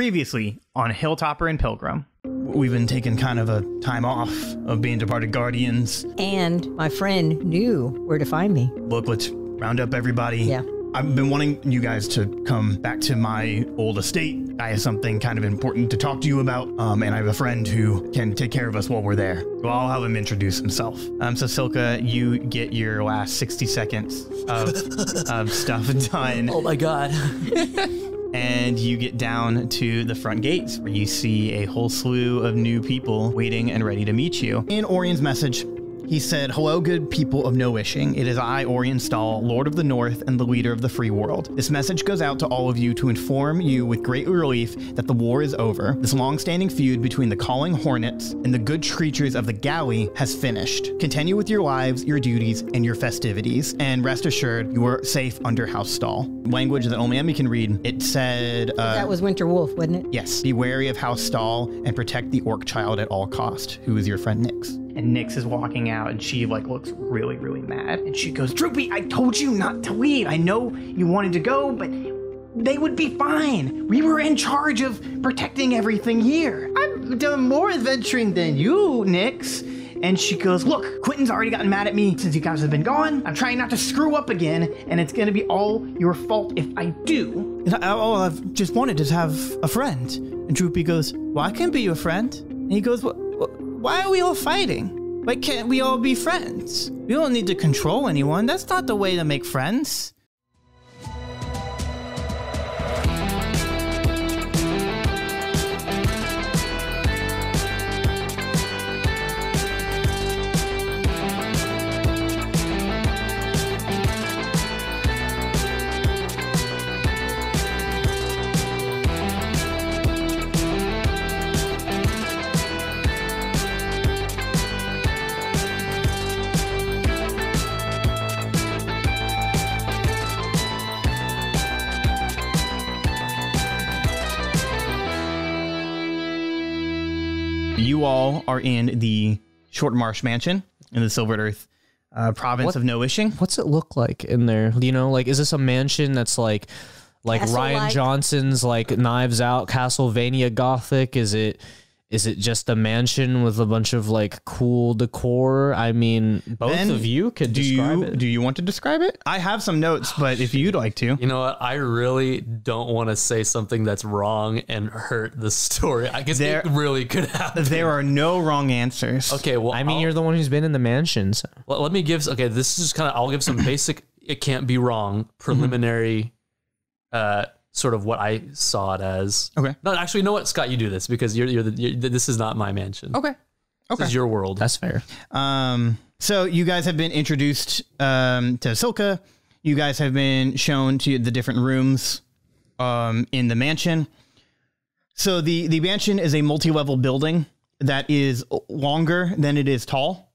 Previously on Hilltopper and Pilgrim. We've been taking kind of a time off of being departed guardians. And my friend knew where to find me. Look, let's round up everybody. Yeah. I've been wanting you guys to come back to my old estate. I have something kind of important to talk to you about, um, and I have a friend who can take care of us while we're there. Well, I'll have him introduce himself. Um, so Silka, you get your last 60 seconds of, of stuff done. Oh my god. and you get down to the front gates where you see a whole slew of new people waiting and ready to meet you. In Orion's message, he said, Hello, good people of No Wishing. It is I, Orion Stahl, Lord of the North and the leader of the free world. This message goes out to all of you to inform you with great relief that the war is over. This long standing feud between the calling hornets and the good creatures of the galley has finished. Continue with your lives, your duties, and your festivities, and rest assured you are safe under House Stahl. Language that only Emmy can read. It said, uh, That was Winter Wolf, wasn't it? Yes, be wary of House Stahl and protect the orc child at all cost, who is your friend Nyx. And Nyx is walking out and she like looks really, really mad. And she goes, Droopy, I told you not to leave. I know you wanted to go, but they would be fine. We were in charge of protecting everything here. I've done more adventuring than you, Nyx. And she goes, Look, Quentin's already gotten mad at me since you guys have been gone. I'm trying not to screw up again, and it's gonna be all your fault if I do. Oh, oh, I've just wanted to have a friend. And Droopy goes, Well, I can be your friend. And he goes, "Wh- wh- Why are we all fighting? Why can't we all be friends? We don't need to control anyone. That's not the way to make friends. You all are in the Short Marsh Mansion in the Silvered Earth uh, province What- of No Wishing. What's it look like in there? You know, like is this a mansion that's like like Rian Castle-like? Johnson's like Knives Out Castlevania Gothic? Is it is it just a mansion with a bunch of like cool decor? I mean, both Ben, of you could Do describe you it. do you want to describe it? I have some notes, but if you'd like to, You know what? I really don't want to say something that's wrong and hurt the story. I guess There- it really could happen. there are no wrong answers. Okay, well, I mean, I'll- you're the one who's been in the mansions. Well, let me give. Okay, this is just kind of. I'll give some basic. It can't be wrong. Preliminary, uh, sort of what I saw it as. Okay. No, actually, you know what, Scott? You do this because you're. You're the. You're, this is not my mansion. Okay. Okay. This is your world. That's fair. Um, so you guys have been introduced um, to Silka. You guys have been shown to the different rooms um, in the mansion. So the the mansion is a multi-level building that is longer than it is tall.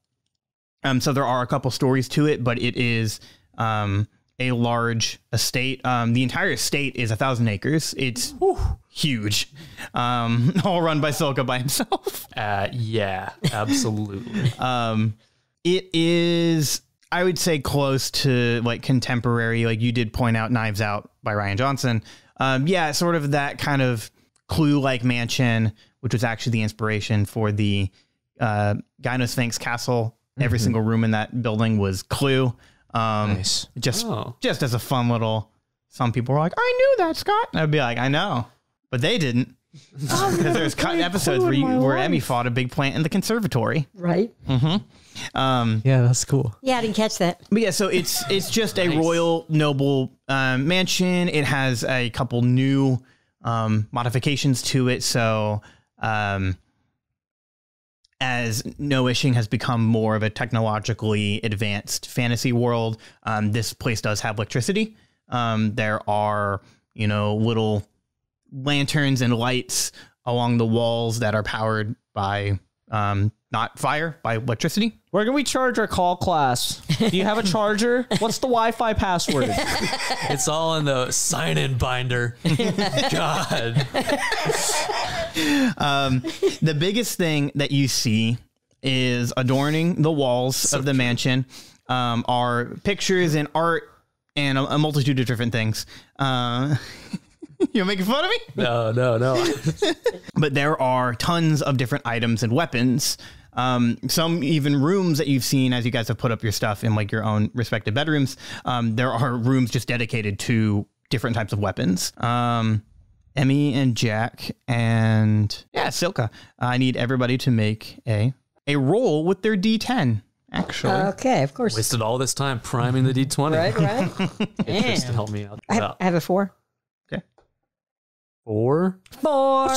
Um, so there are a couple stories to it, but it is um, a large estate. Um, the entire estate is a thousand acres. It's huge, um, all run by Silka by himself. Uh, yeah, absolutely. Um, it is, I would say, close to like contemporary. Like you did point out, Knives Out by Rian Johnson. Um, yeah, sort of that kind of clue-like mansion, which was actually the inspiration for the uh, Gynosphinx Castle. Every single room in that building was Clue. Um, Nice. Just, Oh. just as a fun little. Some people were like, "I knew that, Scott." And I'd be like, "I know," but they didn't. Because there's cut episodes where you, where Emmy fought a big plant in the conservatory. Right? Um, Yeah, that's cool. Yeah, I didn't catch that. But yeah, so it's it's just a royal noble um, mansion. It has a couple new um, modifications to it. So um, as No Wishing has become more of a technologically advanced fantasy world, um, this place does have electricity. Um, there are you know little lanterns and lights along the walls that are powered by um, not fire by electricity. Where can we charge our call class? Do you have a charger? What's the Wi-Fi password? it's all in the sign-in binder. God. Um, the biggest thing that you see is adorning the walls of the mansion um, are pictures and art and a, a multitude of different things. Uh, You're making fun of me? No, no, no. but there are tons of different items and weapons. Um, some even rooms that you've seen as you guys have put up your stuff in like your own respective bedrooms. Um, there are rooms just dedicated to different types of weapons. Um, Emmy and Jack and yeah, Silka. I need everybody to make a a roll with their D10. Actually, Okay, of course. Wasted all this time priming the D20. Right, right. Tristan, Damn. help me out. I have, I have a four. Four? Four.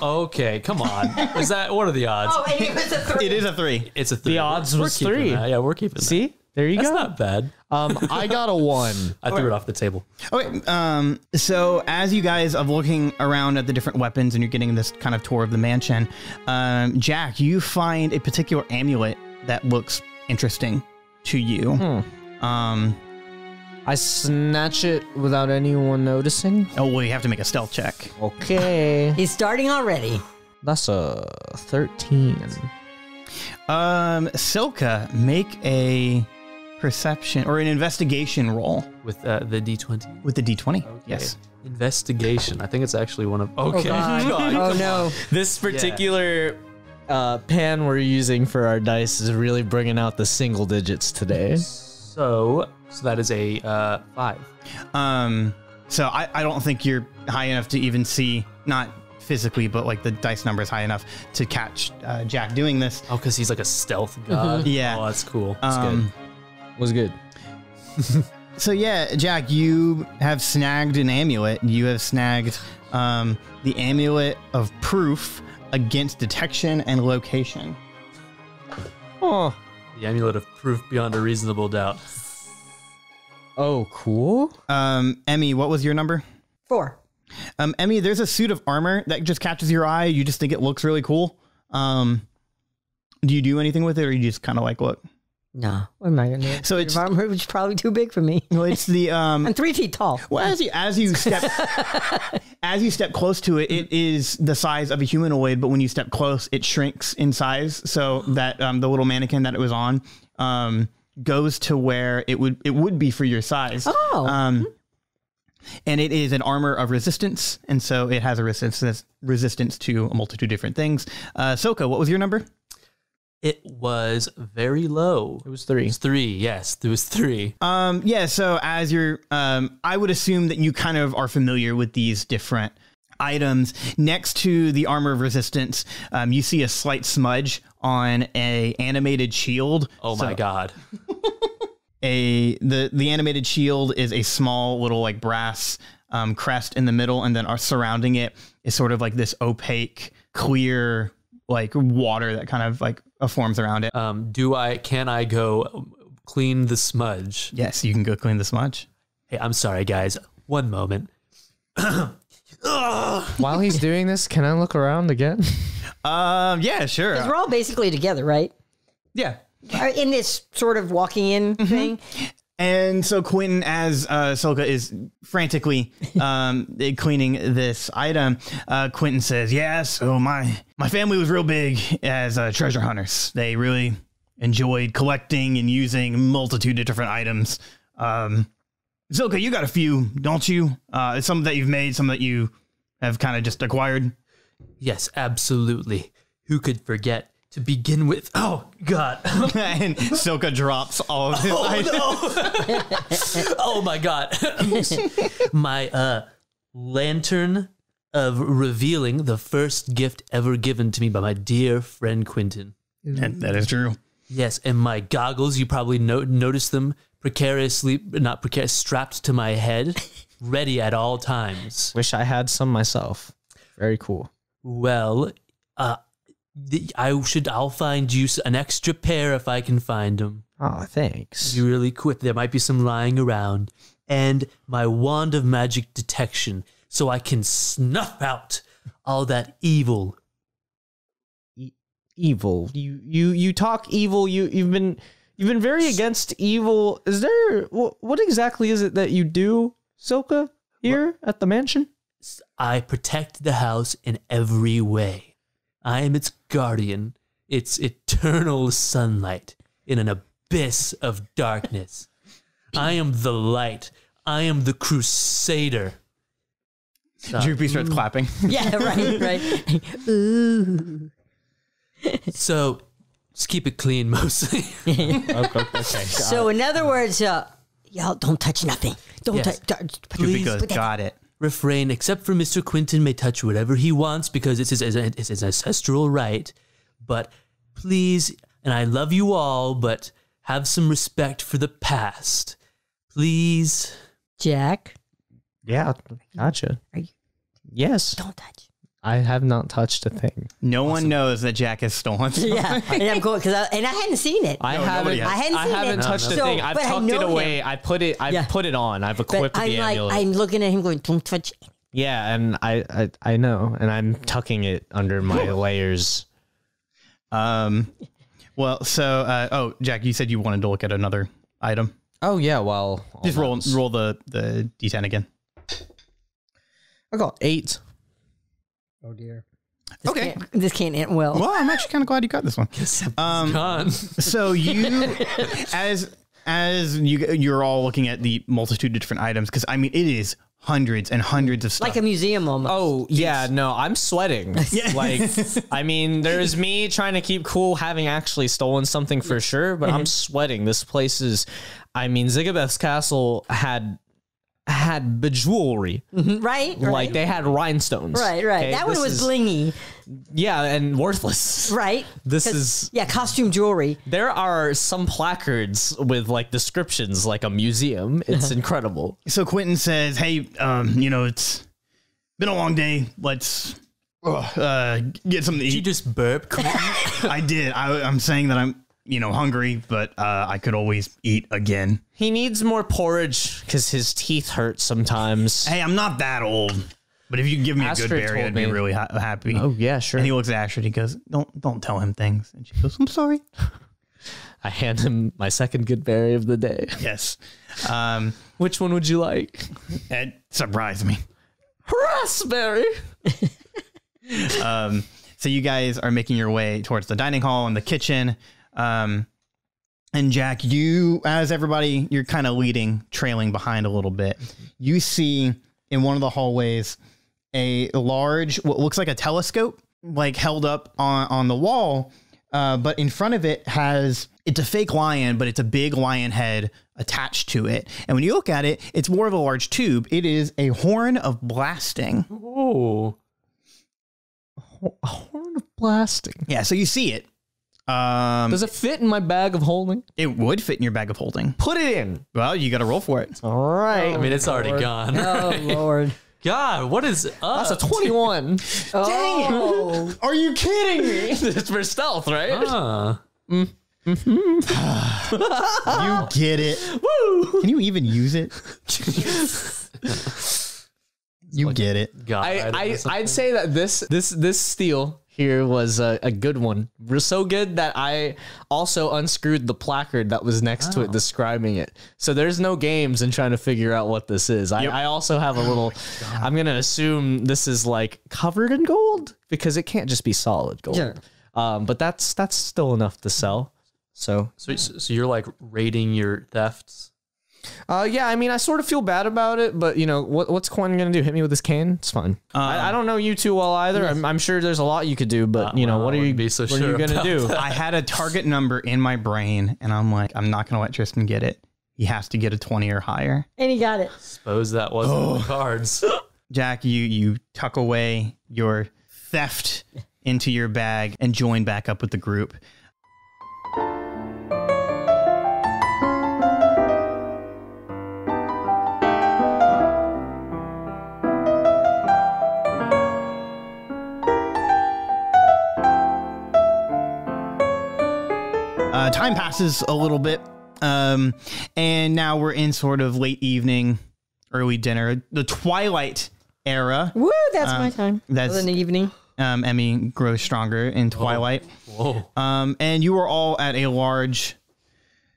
Okay, come on. Is that what are the odds? Oh, and it was a three. it is a three. It's a three. The odds We're was keeping three. that. Yeah, we're keeping that. See, there you That's go. not bad. um, I got a one. I threw it off the table. Okay, um, so as you guys are looking around at the different weapons and you're getting this kind of tour of the mansion, um, Jack, you find a particular amulet that looks interesting to you. Um, I snatch it without anyone noticing. oh, well, you have to make a stealth check. Okay, He's starting already. that's a thirteen. Um, Silka, make a perception or an investigation roll With uh, the D20. with the d20. Yes. Investigation. I think it's actually one of. Okay. God. Oh no. This particular uh, pan we're using for our dice is really bringing out the single digits today. So, so that is a uh, five. Um, so I, I don't think you're high enough to even see, not physically, but like the dice number is high enough to catch uh, Jack doing this. Oh, because he's like a stealth god. Yeah. Oh, that's cool. Um, Was good. So yeah, Jack, you have snagged an amulet. You have snagged um, the amulet of proof against detection and location. Oh, the amulet of proof beyond a reasonable doubt. Oh, cool. Um, Emmy, what was your number? Four. Um, Emmy, there's a suit of armor that just catches your eye. You just think it looks really cool. Um, do you do anything with it, or you just kind of like look? No. What am I gonna do? So it's- armor is probably too big for me. Well, it's the um, I'm three feet tall. Well, as you as you step as you step close to it, it is the size of a humanoid, but when you step close, it shrinks in size. So that um, the little mannequin that it was on um, goes to where it would it would be for your size. Oh. Um, and it is an armor of resistance, and so it has a resistance resistance to a multitude of different things. Uh, Silka, what was your number? It was very low. It was three. It was three. Yes, it was three. Um, yeah, so as you're, um, I would assume that you kind of are familiar with these different items. Next to the armor of resistance, um, you see a slight smudge on a animated shield. Oh my god. A the the animated shield is a small little like brass um, crest in the middle, and then uh, surrounding it is sort of like this opaque, clear like water that kind of like uh, forms around it. Um, do I? Can I go clean the smudge? Yes, you can go clean the smudge. Hey, I'm sorry, guys. One moment. While he's doing this, can I look around again? Um, yeah, sure. Because we're all basically together, right? yeah, In this sort of walking in thing. And so Quentin, as uh, Silka is frantically um, cleaning this item, uh, Quentin says, "Yeah, so my my family was real big as uh, treasure hunters. They really enjoyed collecting and using multitude of different items. Um, Silka, you got a few, don't you? Uh, some that you've made, some that you have kind of just acquired. Yes, absolutely. Who could forget to begin with? Oh god. and Silka drops all of his Oh, items. oh my god. my uh lantern of revealing the first gift ever given to me by my dear friend Quentin. And that is true. Yes, and my goggles, you probably no- noticed them precariously, not precarious, strapped to my head, ready at all times. Wish I had some myself. Very cool. Well, uh, th- I should, I'll find you an extra pair if I can find them. Oh, thanks. Be really quick. There might be some lying around. And my wand of magic detection, so I can snuff out all that evil. evil. You you you talk evil. You you've been you've been very against evil. Is there what, what exactly is it that you do, Silka, here at the mansion? I protect the house in every way. I am its guardian, its eternal sunlight in an abyss of darkness. I am the light. I am the crusader. Droopy starts clapping. Yeah, right, right. Ooh. So just keep it clean mostly. okay. So, in other words, uh, y'all don't touch nothing. Don't Yes. touch. Droopy Please. goes, got it. Refrain, except for Mr. Quentin may touch whatever he wants because it's his, it's his ancestral right. But please, and I love you all, but have some respect for the past. Please. Jack, Yeah, gotcha. Are you- Yes, don't touch. I have not touched a thing. No one knows that Jack has stolen. Yeah, and I'm going because I, and I hadn't seen it. I No, haven't. nobody has. I hadn't I haven't it. touched So, the thing. I've but tucked it away. him. I put it. I've Yeah. put it on. I've But equipped I'm the like, amulet. I'm looking at him going, don't touch. it." yeah, and I, I I know, and I'm tucking it under my layers. Um, well, so uh, oh, Jack, you said you wanted to look at another item. Oh yeah, well, Just roll roll the the d10 again. I got eight. Oh dear. This Okay. can't, this can't end well. Well, I'm actually kind of glad you got this one. Um, so you, as as you you're all looking at the multitude of different items because I mean it is hundreds and hundreds of stuff. Like a museum almost. Oh yeah, no, I'm sweating. Like, I mean, there's me trying to keep cool, having actually stolen something for sure, but I'm sweating. This place is, I mean, Zigabeth's castle had had bejewelry, right, right, like they had rhinestones. right, right. Okay, that one was is- blingy, Yeah, and worthless. right? This is yeah, costume jewelry. there are some placards with like descriptions, like a museum. It's incredible. so Quentin says, "Hey, um, you know it's been a long day. Let's uh, get something to Did you just burp? I did. I, I'm saying that I'm you know hungry, but uh, I could always eat again. He needs more porridge because his teeth hurt sometimes. Hey, I'm not that old, but if you give me a good berry, I'd be me. really ha- happy. Oh yeah, sure. And he looks at Astrid. He goes, "Don't don't tell him things." And she goes, "I'm sorry." I hand him my second good berry of the day. Yes. Um, Which one would you like? it surprised me. Raspberry. Um, so you guys are making your way towards the dining hall and the kitchen. Um, and Jack, you, as everybody, you're kind of leading, trailing behind a little bit. You see in one of the hallways a large, what looks like a telescope, like held up on, on the wall. Uh, but in front of it has, it's a fake lion, but it's a big lion head attached to it. And when you look at it, it's more of a large tube. It is a horn of blasting. Oh. A horn of blasting. Yeah, so you see it. Um, Does it fit in my bag of holding? it would fit in your bag of holding. Put it in. Well, you got to roll for it. All right. I mean, it's already gone. Oh Lord. God, what is up? That's a 21. Dang Oh. Are you kidding me? it's for stealth, right? Huh. you get it. Woo! Can you even use it? you get it. God. I, I I'd say that this this this steal here was a, a good one. So good that I also unscrewed the placard that was next to it describing it. So there's no games in trying to figure out what this is. I, Yep. I also have a little I'm gonna assume this is like covered in gold because it can't just be solid gold. Sure. Um, but that's that's still enough to sell. So so, so you're like rating your thefts? Uh, yeah, I mean, I sort of feel bad about it, but you know, what, what's Quentin gonna do? Hit me with his cane? It's fine. I, I don't know you too well either. I'm, I'm sure there's a lot you could do, but you know, well, what are you, be so what are sure you gonna about do? I had a target number in my brain, and I'm like, I'm not going to let Tristan get it. He has to get a 20 or higher. And he got it. Suppose that wasn't on the cards. Jack, you you tuck away your theft into your bag and join back up with the group. Uh, time passes a little bit, um, and now we're in sort of late evening, early dinner, the twilight era. Woo, that's my time. that's- in the evening. Um, Emmy grows stronger in twilight, Whoa. um, and you are all at a large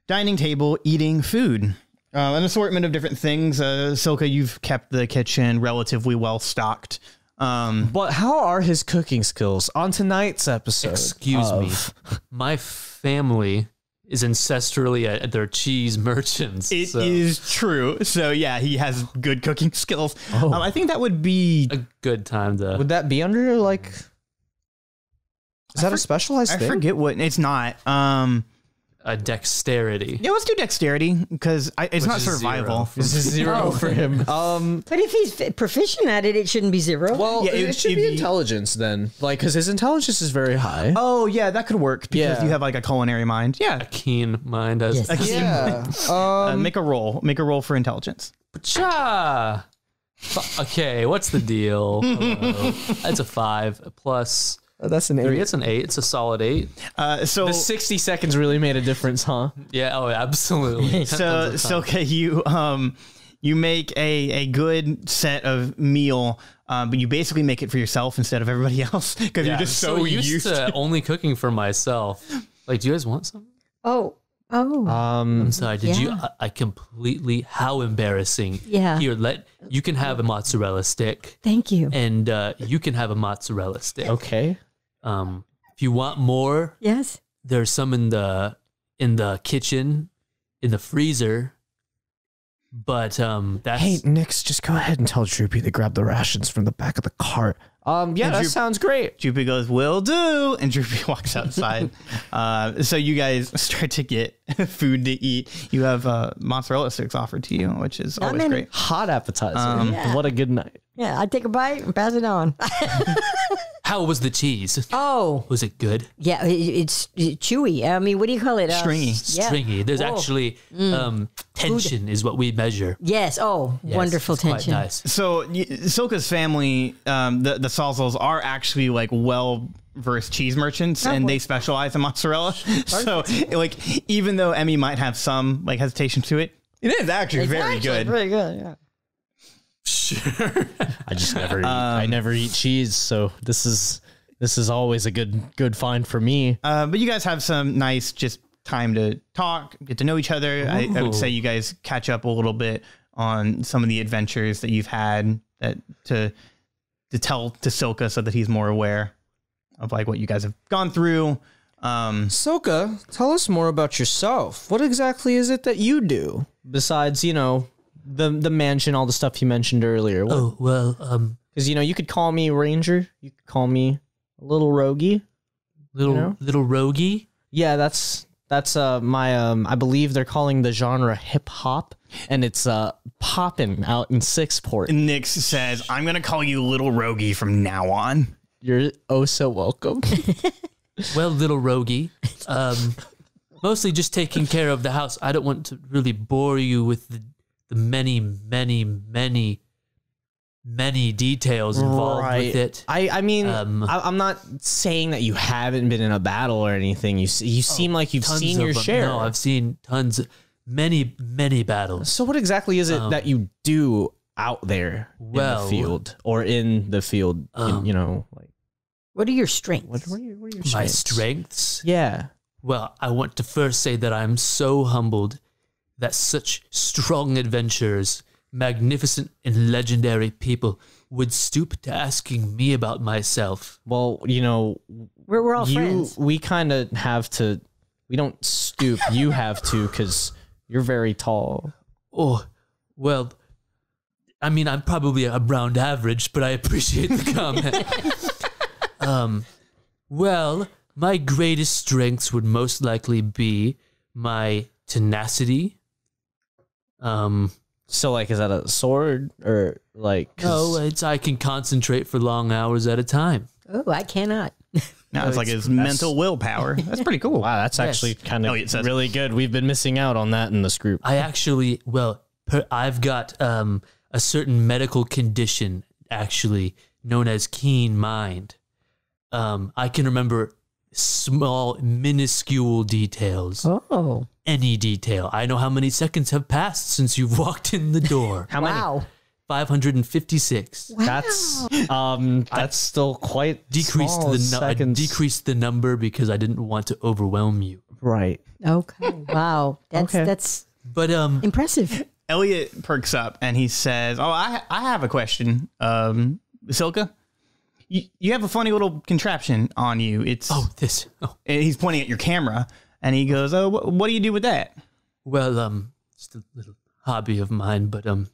dining table eating food. Uh, an assortment of different things. Uh, Silka, you've kept the kitchen relatively well stocked. Um, But how are his cooking skills on tonight's episode? Excuse me. My family is ancestrally at, they're cheese merchants. It is so true. So yeah, he has good cooking skills. Um, I think that would be. a good time to. Would that be under like? Is that a specialized I thing? forget what it's not. Um, a dexterity. yeah, let's do dexterity because it's Which not survival. zero. This is zero for him. Um. But if he's proficient at it, it shouldn't be zero. Well, Yeah, it, it- should be be- intelligence then, like because his intelligence is very high. Oh yeah, that could work because Yeah. you have like a culinary mind. Yeah, a Keen mind as Yes. Yeah. uh, Um. make a roll. Make a roll for intelligence. Cha. Okay, what's the deal? Hello. That's a five plus that's an three. It's an eight. It's a solid eight. Uh, so The sixty seconds really made a difference, huh? Yeah. Oh, absolutely. so so okay, you um you make a a good set of meal. Uh, but you basically make it for yourself instead of everybody else because Yeah, you're just I'm so, used, to only cooking for myself. Like, do you guys want some? oh, oh. Um. I'm sorry. Did you? I, I completely. How embarrassing. Yeah. Here, let you can have a mozzarella stick, Thank you. and uh, you can have a mozzarella stick. Okay. Um, if you want more, Yes. there's some in the in the kitchen, in the freezer. But um, that's Hey, Nix, just go ahead and tell Droopy to grab the rations from the back of the cart. Um. Yeah, And that Droop- sounds great. Droopy goes, "Will do," and Droopy walks outside. uh, so you guys start to get food to eat. You have uh, mozzarella sticks offered to you, which is always many. great. Hot appetizer. Um, Yeah. What a good night. Yeah, I take a bite and pass it on. How was the cheese? oh, Was it good? yeah, it, it's chewy. I mean, what do you call it? Uh, Stringy. Yeah. Stringy. There's Oh. actually um, tension is what we measure. Yes. Oh, Yes, wonderful it's quite tension. nice. So y- Silka's family, um, the the Salzels are actually like well versed cheese merchants, and they specialize in mozzarella. so like even though Emmy might have some like hesitation to it, it is actually It's very actually good. Very good. Yeah. I just never eat. I never eat cheese, so this is this is always a good good find for me. Uh, but you guys have some nice just time to talk, get to know each other. I, I would say you guys catch up a little bit on some of the adventures that you've had that to to tell to Silka so that he's more aware of like what you guys have gone through. Um, Silka, tell us more about yourself. What exactly is it that you do besides, you know, the the mansion, all the stuff you mentioned earlier? Because Oh well, um, because you know, you could call me Ranger. You could call me a little roguey. little You know? little roguey. Yeah, that's that's uh my um I believe they're calling the genre hip hop and it's uh popping out in Sixport. Nix says, "I'm gonna call you Little Rogie from now on." You're oh so welcome. Well, little roguey. Um, mostly just taking care of the house. I don't want to really bore you with the, the many, many, many, many details involved with it. I, I mean, Um, I, I'm not saying that you haven't been in a battle or anything. You you seem like you've seen your them. share. No, I've seen tons, many, many battles. so what exactly is it that you do out there in the field or in the field? in- um, you know, like What are your strengths? what, what, are your, what are your My strengths? strengths. Yeah. Well, I want to first say that I'm so humbled that such strong adventurers, magnificent and legendary people would stoop to asking me about myself. Well, you know, We're, we're all you friends. we kind of have to. We don't stoop. you have to because you're very tall. Oh, well, I mean, I'm probably around average, but I appreciate the comment. um, well, my greatest strengths would most likely be my tenacity. Um, So, like, is that a sword or like? no, it's I can concentrate for long hours at a time. oh, I cannot. Now it's like his mental willpower. That's pretty cool. Wow, that's Yes. actually kind of Elliot says- really good. We've been missing out on that in this group. I actually, well, per, I've got um, a certain medical condition actually known as keen mind. Um, I can remember small, minuscule details, Oh, any detail. I know how many seconds have passed since you've walked in the door. How many? wow. 556. That's um, that's still quite Decreased small the nu- I seconds. decreased the number because I didn't want to overwhelm you. Right. Okay. Wow. That's Okay. that's But um, impressive. Elliot perks up and he says, "Oh, I I have a question, um, Silka. You, you have a funny little contraption on you. It's oh, this. Oh, he's pointing at your camera. And he goes, "Oh, wh- what do you do with that?" Well, um, it's a little hobby of mine, but um,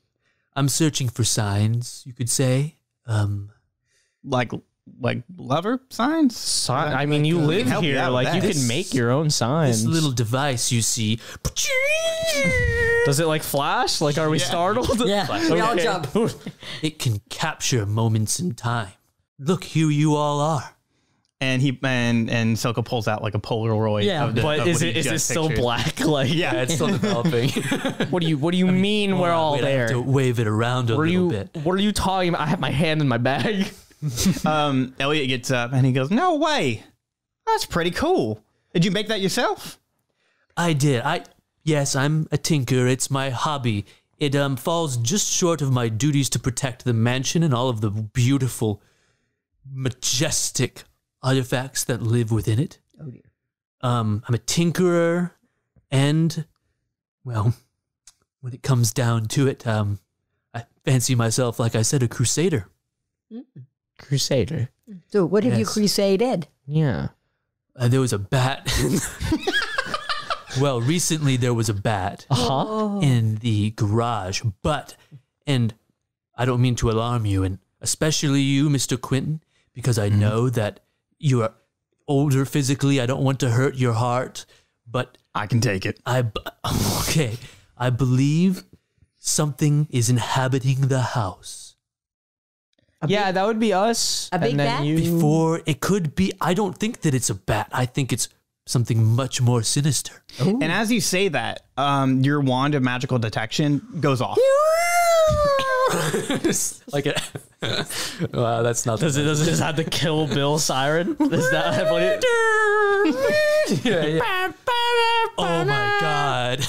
I'm searching for signs. You could say. Um, Like like lover signs? Si- I mean, you live help you here. out with Like you that. can make your own signs. this little device you see. Does it like flash? Like, are we startled? Yeah, we all Okay. jump. It can capture moments in time. Look, who you all are. And he and and Silka pulls out like a Polaroid. Yeah. of the, But of is it is it still pictured. black? Like, Yeah. It's still developing. What do you What do you mean we're all Wait, I have there? to wave it around a What are little you bit. What are you talking about? I have my hand in my bag. Um, Elliot gets up and he goes, "No way, that's pretty cool. Did you make that yourself?" I did. I yes, I'm a tinker. It's my hobby. It um falls just short of my duties to protect the mansion and all of the beautiful, majestic artifacts that live within it. Oh dear. Um, I'm a tinkerer, and well, when it comes down to it, um, I fancy myself, like I said, a crusader. Crusader. So what have you crusaded? Yeah. Uh, there was a bat. well, recently there was a bat. Uh huh. in the garage. But, and I don't mean to alarm you, and especially you, Mr. Quentin, because I know that you are older physically. I don't want to hurt your heart, but I can take it. I, b- okay, I believe something is inhabiting the house. Yeah, that would be us. A big And then bat? you- Before it could be, I don't think that it's a bat. I think it's something much more sinister. And as you say that, um, your wand of magical detection goes off. like it. wow, that's not Does it does it just have the Kill Bill siren? Is that what it? yeah, yeah. Oh my god.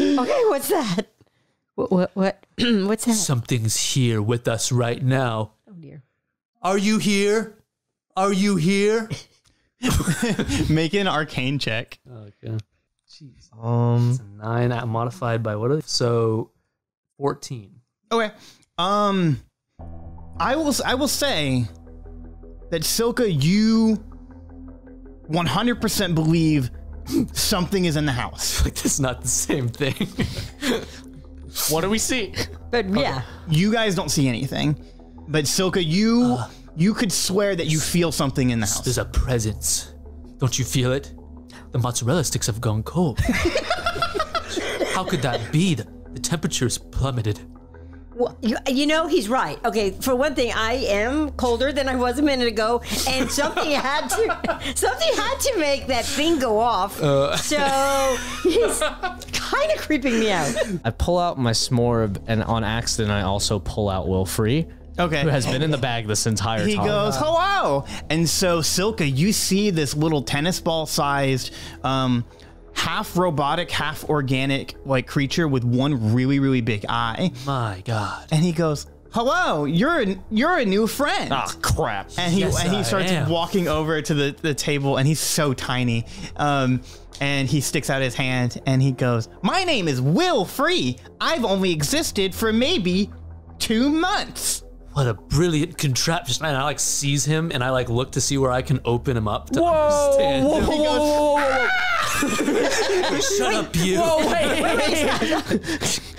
Okay, what's that? What what what? what's that? Something's here with us right now. Oh dear. Are you here? Are you here? Make an arcane check. Okay. Jeez. Um. Nine uh, modified by what? are they? So, fourteen. Okay. Um, I will. I will say that Silka, you 100% believe something is in the house. Like that's not the same thing. What do we see? But yeah, You guys don't see anything, but Silka, you you could swear that you feel something in the house. There's a presence. Don't you feel it? The mozzarella sticks have gone cold. How could that be? The, the temperature's plummeted. well, you, you know he's right. Okay, for one thing, I am colder than I was a minute ago, and something had to something had to make that thing go off. so he's kind of creeping me out. I pull out my smorb, and on accident, I also pull out Wilfrey, Okay. who has been in the bag this entire he time. He goes, hello. And so, Silka, you see this little tennis ball sized, um, half robotic, half organic like creature with one really, really big eye. My God. And he goes, hello, you're a, you're a new friend. Ah, crap. and he Yes, and he starts walking over to the, the table and he's so tiny um and he sticks out his hand and he goes my name is will free i've only existed for maybe two months What a brilliant contraption. And I like seize him and I like look to see where I can open him up to Whoa, understand. whoa, him. whoa, whoa, whoa, whoa, Shut up, you. whoa, wait, wait.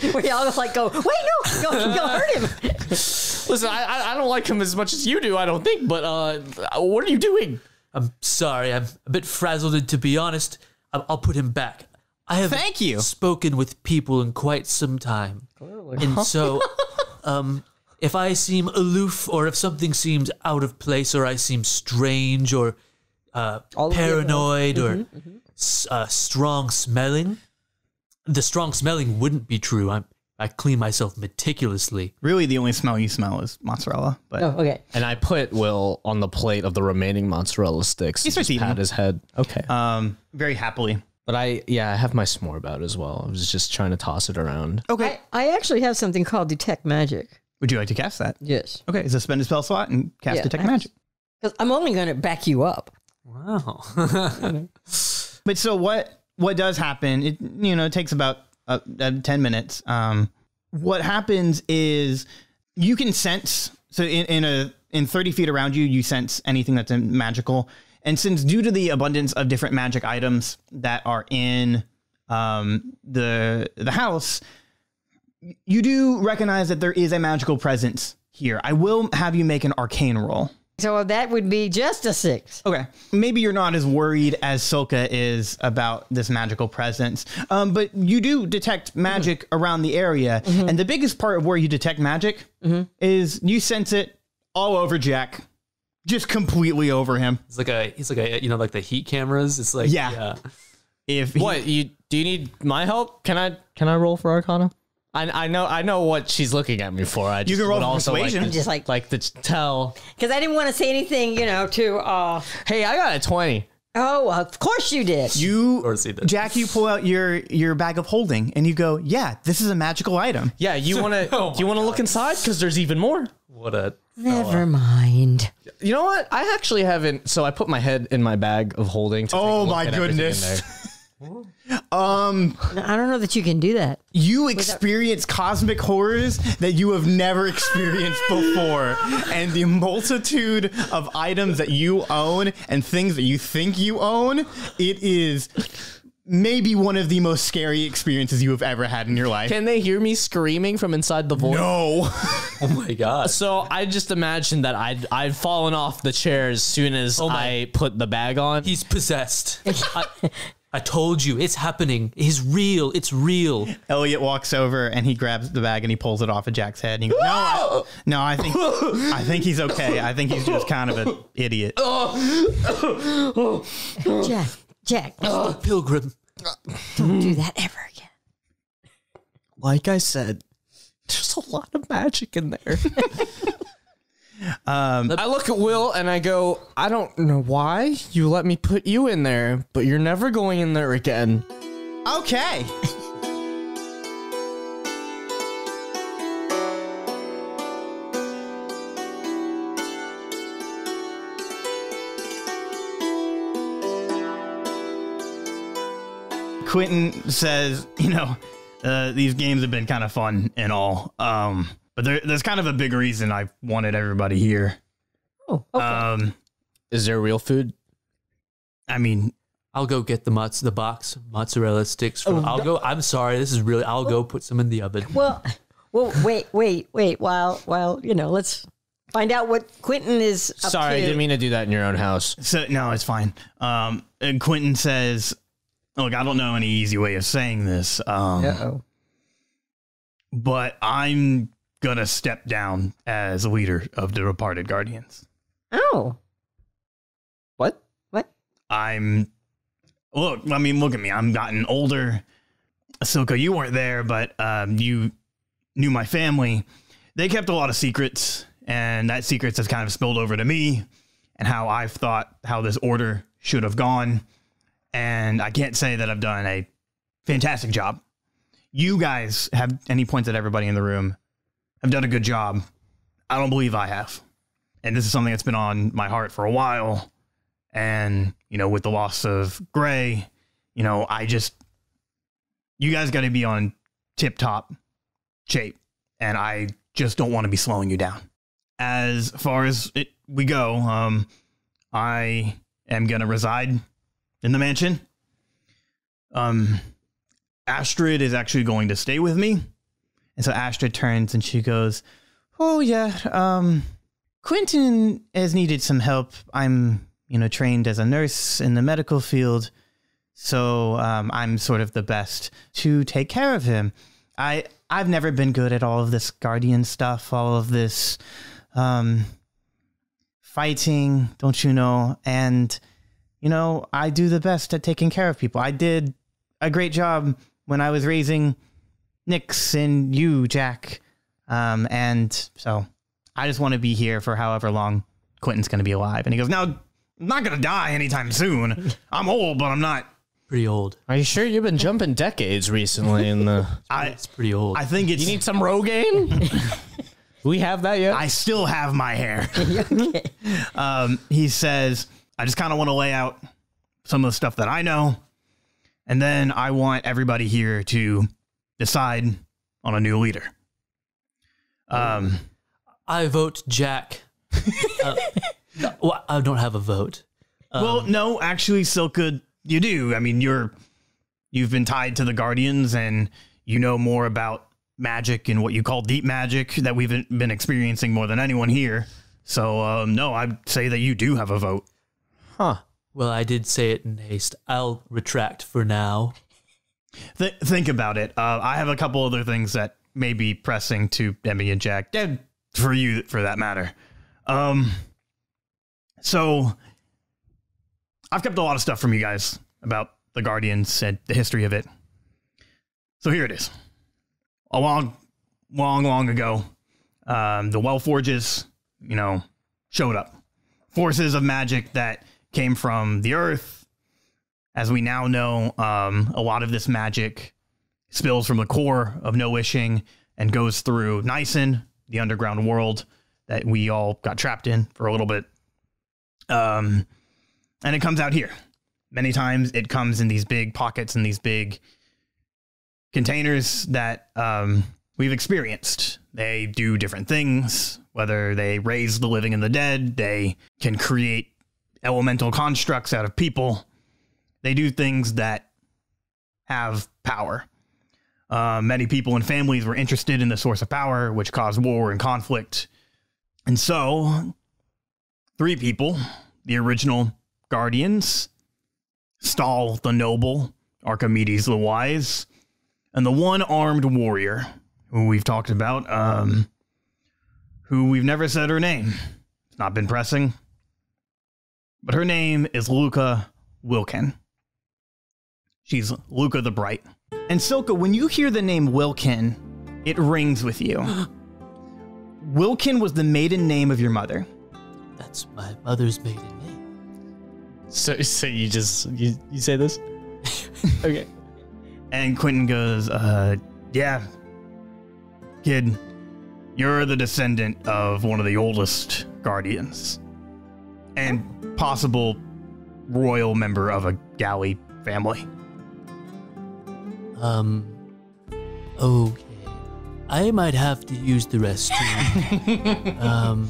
wait. we all like go, wait, no, you'll, you'll hurt him. Listen, I, I- I don't like him as much as you do, I don't think, but uh, what are you doing? I'm sorry. I'm a bit frazzled, and to be honest, I'll, I'll put him back. I have Thank you. spoken with people in quite some time, Clearly. and so, um, if I seem aloof, or if something seems out of place, or I seem strange, or uh, All of the above. paranoid, or s- uh, strong smelling, the strong smelling wouldn't be true. I'm I clean myself meticulously. really the only smell you smell is mozzarella but Oh, okay. And I put Will on the plate of the remaining mozzarella sticks. He starts just eating pat his head. Okay. um very happily but I, yeah, I have my s'more about as well. I was just trying to toss it around. okay I, I actually have something called detect magic. Would you like to cast that Yes. okay so spend a spell slot and cast Yeah, detect I- magic Because I'm only going to back you up. Wow. But so what what does happen? It you know it takes about uh, uh, ten minutes. Um, what happens is you can sense so in, in a in thirty feet around you you sense anything that's magical, And since due to the abundance of different magic items that are in um, the the house, you do recognize that there is a magical presence here. I will have you make an arcane roll. So that would be just a six. Okay. Maybe you're not as worried as Silka is about this magical presence, um, but you do detect magic mm-hmm. around the area. Mm-hmm. And the biggest part of where you detect magic mm-hmm. is you sense it all over Jack, just completely over him. It's like a he's like a you know like the heat cameras. It's like Yeah. If he- What you do? You need my help? Can I can I roll for Arcana? I, I know I know what she's looking at me for. I just can roll would also persuasion. Like to, Just like- like to tell. Because I didn't want to say anything, you know, to, uh, Hey, I got a twenty. oh, of course you did. you, Or see that. Jack, you pull out your your bag of holding and you go, "Yeah, this is a magical item." Yeah, you want to Oh my you want to look inside because there's even more. What a Never mind. You know what? I actually haven't. So I put my head in my bag of holding. To take a Oh look my at everything in goodness. there. Um, I don't know that you can do that. You experience cosmic horrors that you have never experienced before. And the multitude of items that you own and things that you think you own, it is maybe one of the most scary experiences you have ever had in your life. Can they hear me screaming from inside the void? no. oh my god. So I just imagined that I'd I'd fallen off the chair as soon as oh my- I put the bag on. He's possessed. I, I told you, it's happening. He's real. It's real. Elliot walks over and he grabs the bag and he pulls it off of Jack's head. And he goes, no, I, no, I think I think he's okay. I think he's just kind of an idiot. Oh. Jack, Jack, oh, A pilgrim. don't do that ever again. like I said, there's a lot of magic in there. Um, I look at Will and I go, I don't know why you let me put you in there, but you're never going in there again. okay. Quentin says, you know, uh, these games have been kind of fun and all, um, but there, there's kind of a big reason I wanted everybody here. Oh, okay. Um, Is there real food? I mean, I'll go get the mozz, the box mozzarella sticks. From, I'll go. I'm sorry. This is really. I'll go put some in the oven. well, well, wait, wait, wait. While, while you know, let's find out what Quentin is. Up Sorry, I didn't mean to do that in your own house. So no, it's fine. Um, and Quentin says, "Look, I don't know any easy way of saying this, um, Uh-oh. but I'm gonna step down as leader of the Departed Guardians. Oh, What? what? I'm look. I mean, look at me. I'm gotten older. Silka, you weren't there, but um, you knew my family. They kept a lot of secrets, and that secrets has kind of spilled over to me and how I've thought how this order should have gone. And I can't say that I've done a fantastic job. You guys have, and he points at everybody in the room, have done a good job. I don't believe I have. And this is something that's been on my heart for a while. And, you know, with the loss of Gray, you know, I just, you guys got to be on tip top shape. And I just don't want to be slowing you down. As far as it, we go, um, I am going to reside in the mansion. Um, Astrid is actually going to stay with me. And so Astrid turns and she goes, Oh, yeah, um, Quentin has needed some help. I'm, you know, trained as a nurse in the medical field. So um, I'm sort of the best to take care of him. I I've never been good at all of this guardian stuff, all of this um, fighting, don't you know? And you know, I do the best at taking care of people. I did a great job when I was raising Nix and you, Jack. Um, and so I just want to be here for however long Quentin's going to be alive. And he goes, No, I'm not going to die anytime soon. I'm old, but I'm not. Pretty old. Are you sure you've been jumping decades recently in the I, It's pretty old. I think it's. You need some Rogaine? We have that yet? I still have my hair. um, he says, I just kind of want to lay out some of the stuff that I know. And then I want everybody here to decide on a new leader. Um, I vote Jack. uh, well, I don't have a vote. well, no, actually, Silka, you do. I mean, you're you've been tied to the Guardians, and you know more about magic and what you call deep magic that we've been- been experiencing more than anyone here. So, um, no, I'd say that you do have a vote. Huh. Well, I did say it in haste. I'll retract for now. Th- think about it. Uh, I have a couple other things that may be pressing to Emmy and Jack, and for you, for that matter. Um, so I've kept a lot of stuff from you guys about the Guardians and the history of it. So here it is. A long, long, long ago, um, the Well Forges, you know, showed up. Forces of magic that came from the Earth. As we now know, um, a lot of this magic spills from the core of No Wishing and goes through Nyson, the underground world that we all got trapped in for a little bit. Um, and it comes out here. Many times it comes in these big pockets and these big containers that um, we've experienced. They do different things, whether they raise the living and the dead, they can create elemental constructs out of people. They do things that have power. Uh, many people and families were interested in the source of power, which caused war and conflict. And so, three people, the original guardians, Stahl the noble, Archimedes the wise, and the one armed warrior who we've talked about, um, who we've never said her name. It's not been pressing. But her name is Luca Wilkin. She's Luca the Bright. And Silka, when you hear the name Wilkin, it rings with you. Wilkin was the maiden name of your mother. That's my mother's maiden name. So, so you just you, you say this? okay. And Quentin goes, uh, yeah, kid, you're the descendant of one of the oldest guardians and possible royal member of a galley family. Um, okay. I might have to use the restroom. um,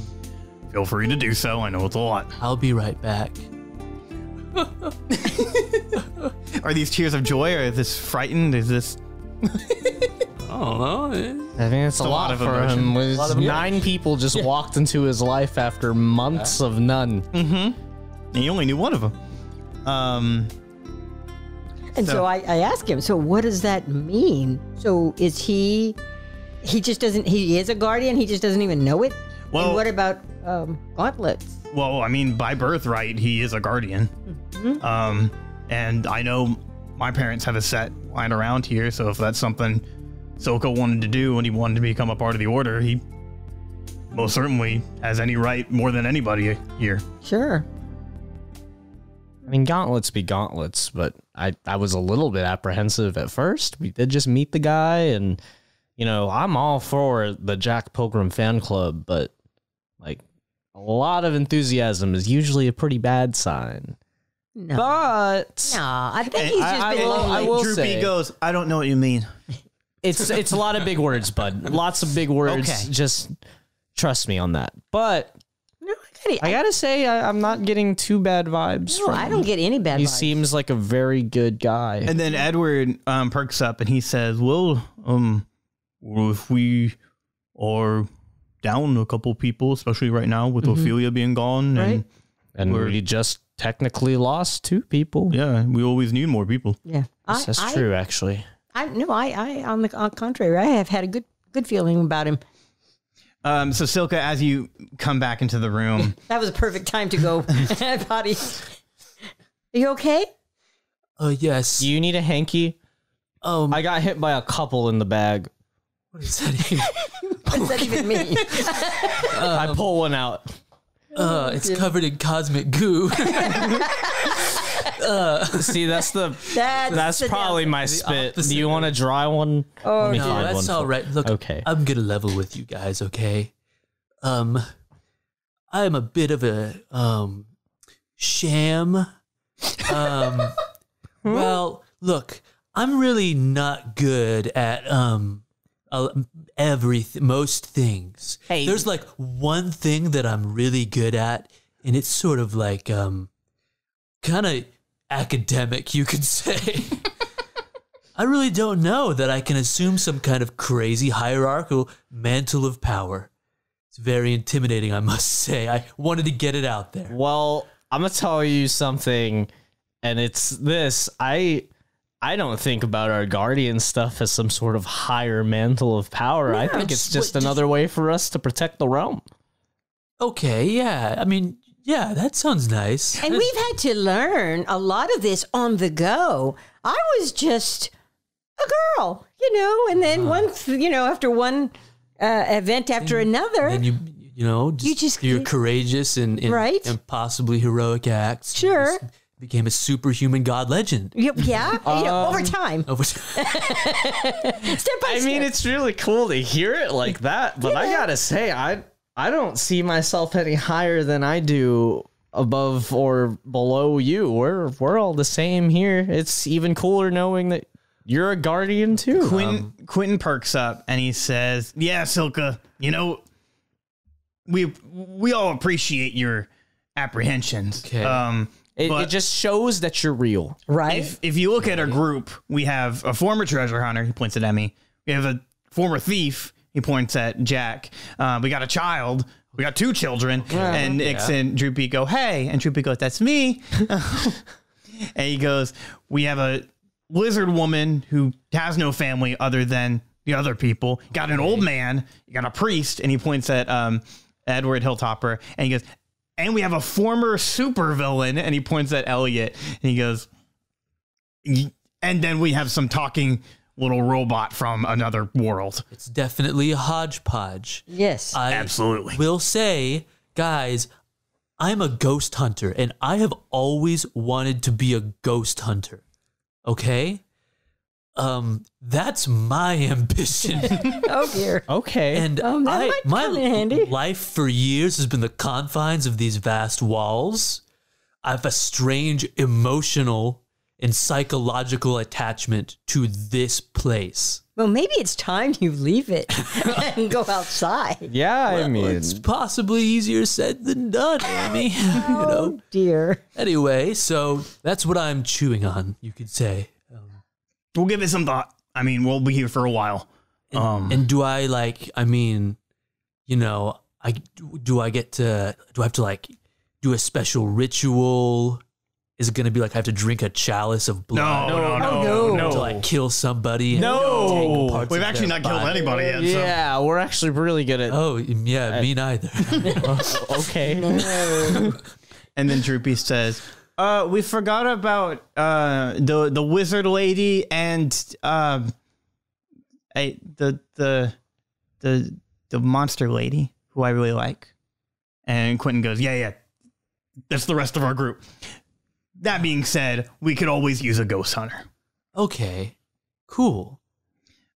Feel free to do so. I know it's a lot. I'll be right back. Are these tears of joy or is this frightened? Is this Oh, I think it's a, a lot, lot of for emotion. him. Was lot of- nine people just walked into his life after months of none. Mm-hmm. And you only knew one of them. Um, And so, So- I, I ask him, so what does that mean? So is he, he just doesn't, he is a guardian, he just doesn't even know it? Well- and what about um, gauntlets? well, I mean, by birthright, he is a guardian. Um, and I know my parents have a set lying around here, so if that's something Silka wanted to do when he wanted to become a part of the order, he most certainly has any right more than anybody here. Sure. I mean, gauntlets be gauntlets, but I, I was a little bit apprehensive at first. We did just meet the guy, and, you know, I'm all for the Jack Pilgrim fan club, but, like, a lot of enthusiasm is usually a pretty bad sign. No. But no, I think he's just I- I been will- lonely. I will Droopy say- goes, I don't know what you mean. it's it's a lot of big words, bud. Lots of big words. Okay. Just trust me on that. But no, I, gotta, I gotta say, I, I'm not getting too bad vibes. no, from I don't get any bad vibes. He vibes. seems like a very good guy. And then Edward um, perks up and he says, "Well, um, well, if we are down a couple people, especially right now with Ophelia being gone, Right. and and We're- we just technically lost two people. yeah, we always need more people." yeah. I, That's I, true, actually. I, no, I, I, on the on the contrary, I have had a good, good feeling about him. Um, so Silka, as you come back into the room, That was a perfect time to go potty. Are you okay? oh yes. Do you need a hanky? um, I got hit by a couple in the bag. what does that even? What does that even mean? I pull one out. Uh, it's covered in cosmic goo. See, that's the That's, that's the probably my spit. Do you want a dry one? Oh, Let me no, no, find that's one all. Look, Okay. I'm gonna level with you guys, okay? Um, I am a bit of a um sham. Um, well, look, I'm really not good at um everything, most things. Hey. there's like one thing that I'm really good at, and it's sort of like um kind of academic, you could say. I really don't know that I can assume some kind of crazy hierarchical mantle of power. It's very intimidating, I must say. I wanted to get it out there. Well, I'm gonna tell you something, and it's this. I I don't think about our guardian stuff as some sort of higher mantle of power. I think it's just- just another way for us to protect the realm. Okay, yeah. I mean, yeah, that sounds nice. And we've had to learn a lot of this on the go. I was just a girl, you know, and then once, you know, after one uh, event after another, and you, you know, just, You just- you're courageous and, and, Right. and possibly heroic acts. Sure. became a superhuman god legend. you- yeah, you know, over time, Over- step by I step. mean, it's really cool to hear it like that, but I gotta say, I I don't see myself any higher than I do above or below you. We're we're all the same here. It's even cooler knowing that you're a guardian too. Quentin Quentin perks up and he says, "Yeah, Silka, you know, we we all appreciate your apprehensions. Okay. Um, It, but it just shows that you're real. right? if if you look at our group, we have a former treasure hunter. He points it at Emmy. We have a former thief. He points at Jack. Uh, we got a child. We got two children. and Nix and Droopy go, "Hey," and Droopy goes, "That's me." and he goes, "We have a lizard woman who has no family other than the other people. Got an old man. You got a priest." And he points at um, Edward Hilltopper, and he goes, "And we have a former supervillain." And he points at Elliot, and he goes, "Y- "And then we have some talking." Little robot from another world. it's definitely a hodgepodge. yes. I Absolutely. will say, guys, I'm a ghost hunter and I have always wanted to be a ghost hunter. Okay? Um, that's my ambition. oh dear. Okay. and Um, that I, might my in handy. life for years has been the confines of these vast walls. I have a strange emotional and psychological attachment to this place. Well, maybe it's time you leave it and go outside. yeah, I mean, It's possibly easier said than done, Amy. you know. Oh dear. Anyway, so that's what I'm chewing on, you could say. We'll give it some thought. I mean, we'll be here for a while. Um, And do I like? I mean, you know, I do I get to? Do I have to like do a special ritual? Is it gonna be like I have to drink a chalice of blood no, no, Oh, no, no. to like kill somebody? and No. parts We've of actually their not killed anybody yet. So. yeah, we're actually really good at. Oh yeah, me neither. okay. And then Droopy says, "Uh, we forgot about uh the the wizard lady and um, I, the the the the monster lady who I really like." And Quentin goes, "Yeah, yeah, that's the rest of our group." That being said, we could always use a ghost hunter. okay, cool,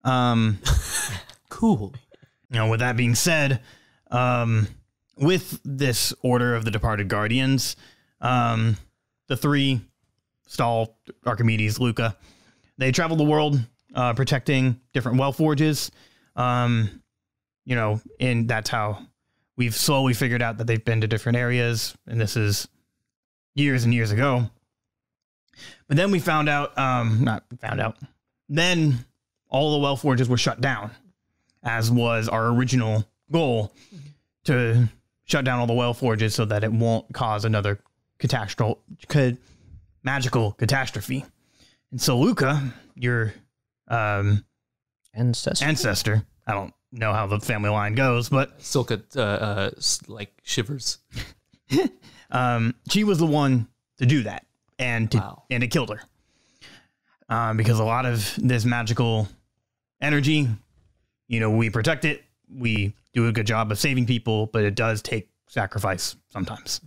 Um, cool. you know, with that being said, um, with this order of the departed guardians, um, the three, Stahl, Archimedes, Luca, they travel the world, uh, protecting different well forges. Um, you know, and that's how we've slowly figured out that they've been to different areas, and this is years and years ago. But then we found out, um, not found out, then all the well forges were shut down as was our original goal to shut down all the well forges so that it won't cause another catastrophe, could magical catastrophe. And so, Luca, your um, Ancestor. ancestor, I don't know how the family line goes, but Silka uh, uh, like shivers. um, she was the one to do that, and to, Wow. and it killed her. Um, because a lot of this magical energy, you know, we protect it, we do a good job of saving people, but it does take sacrifice sometimes.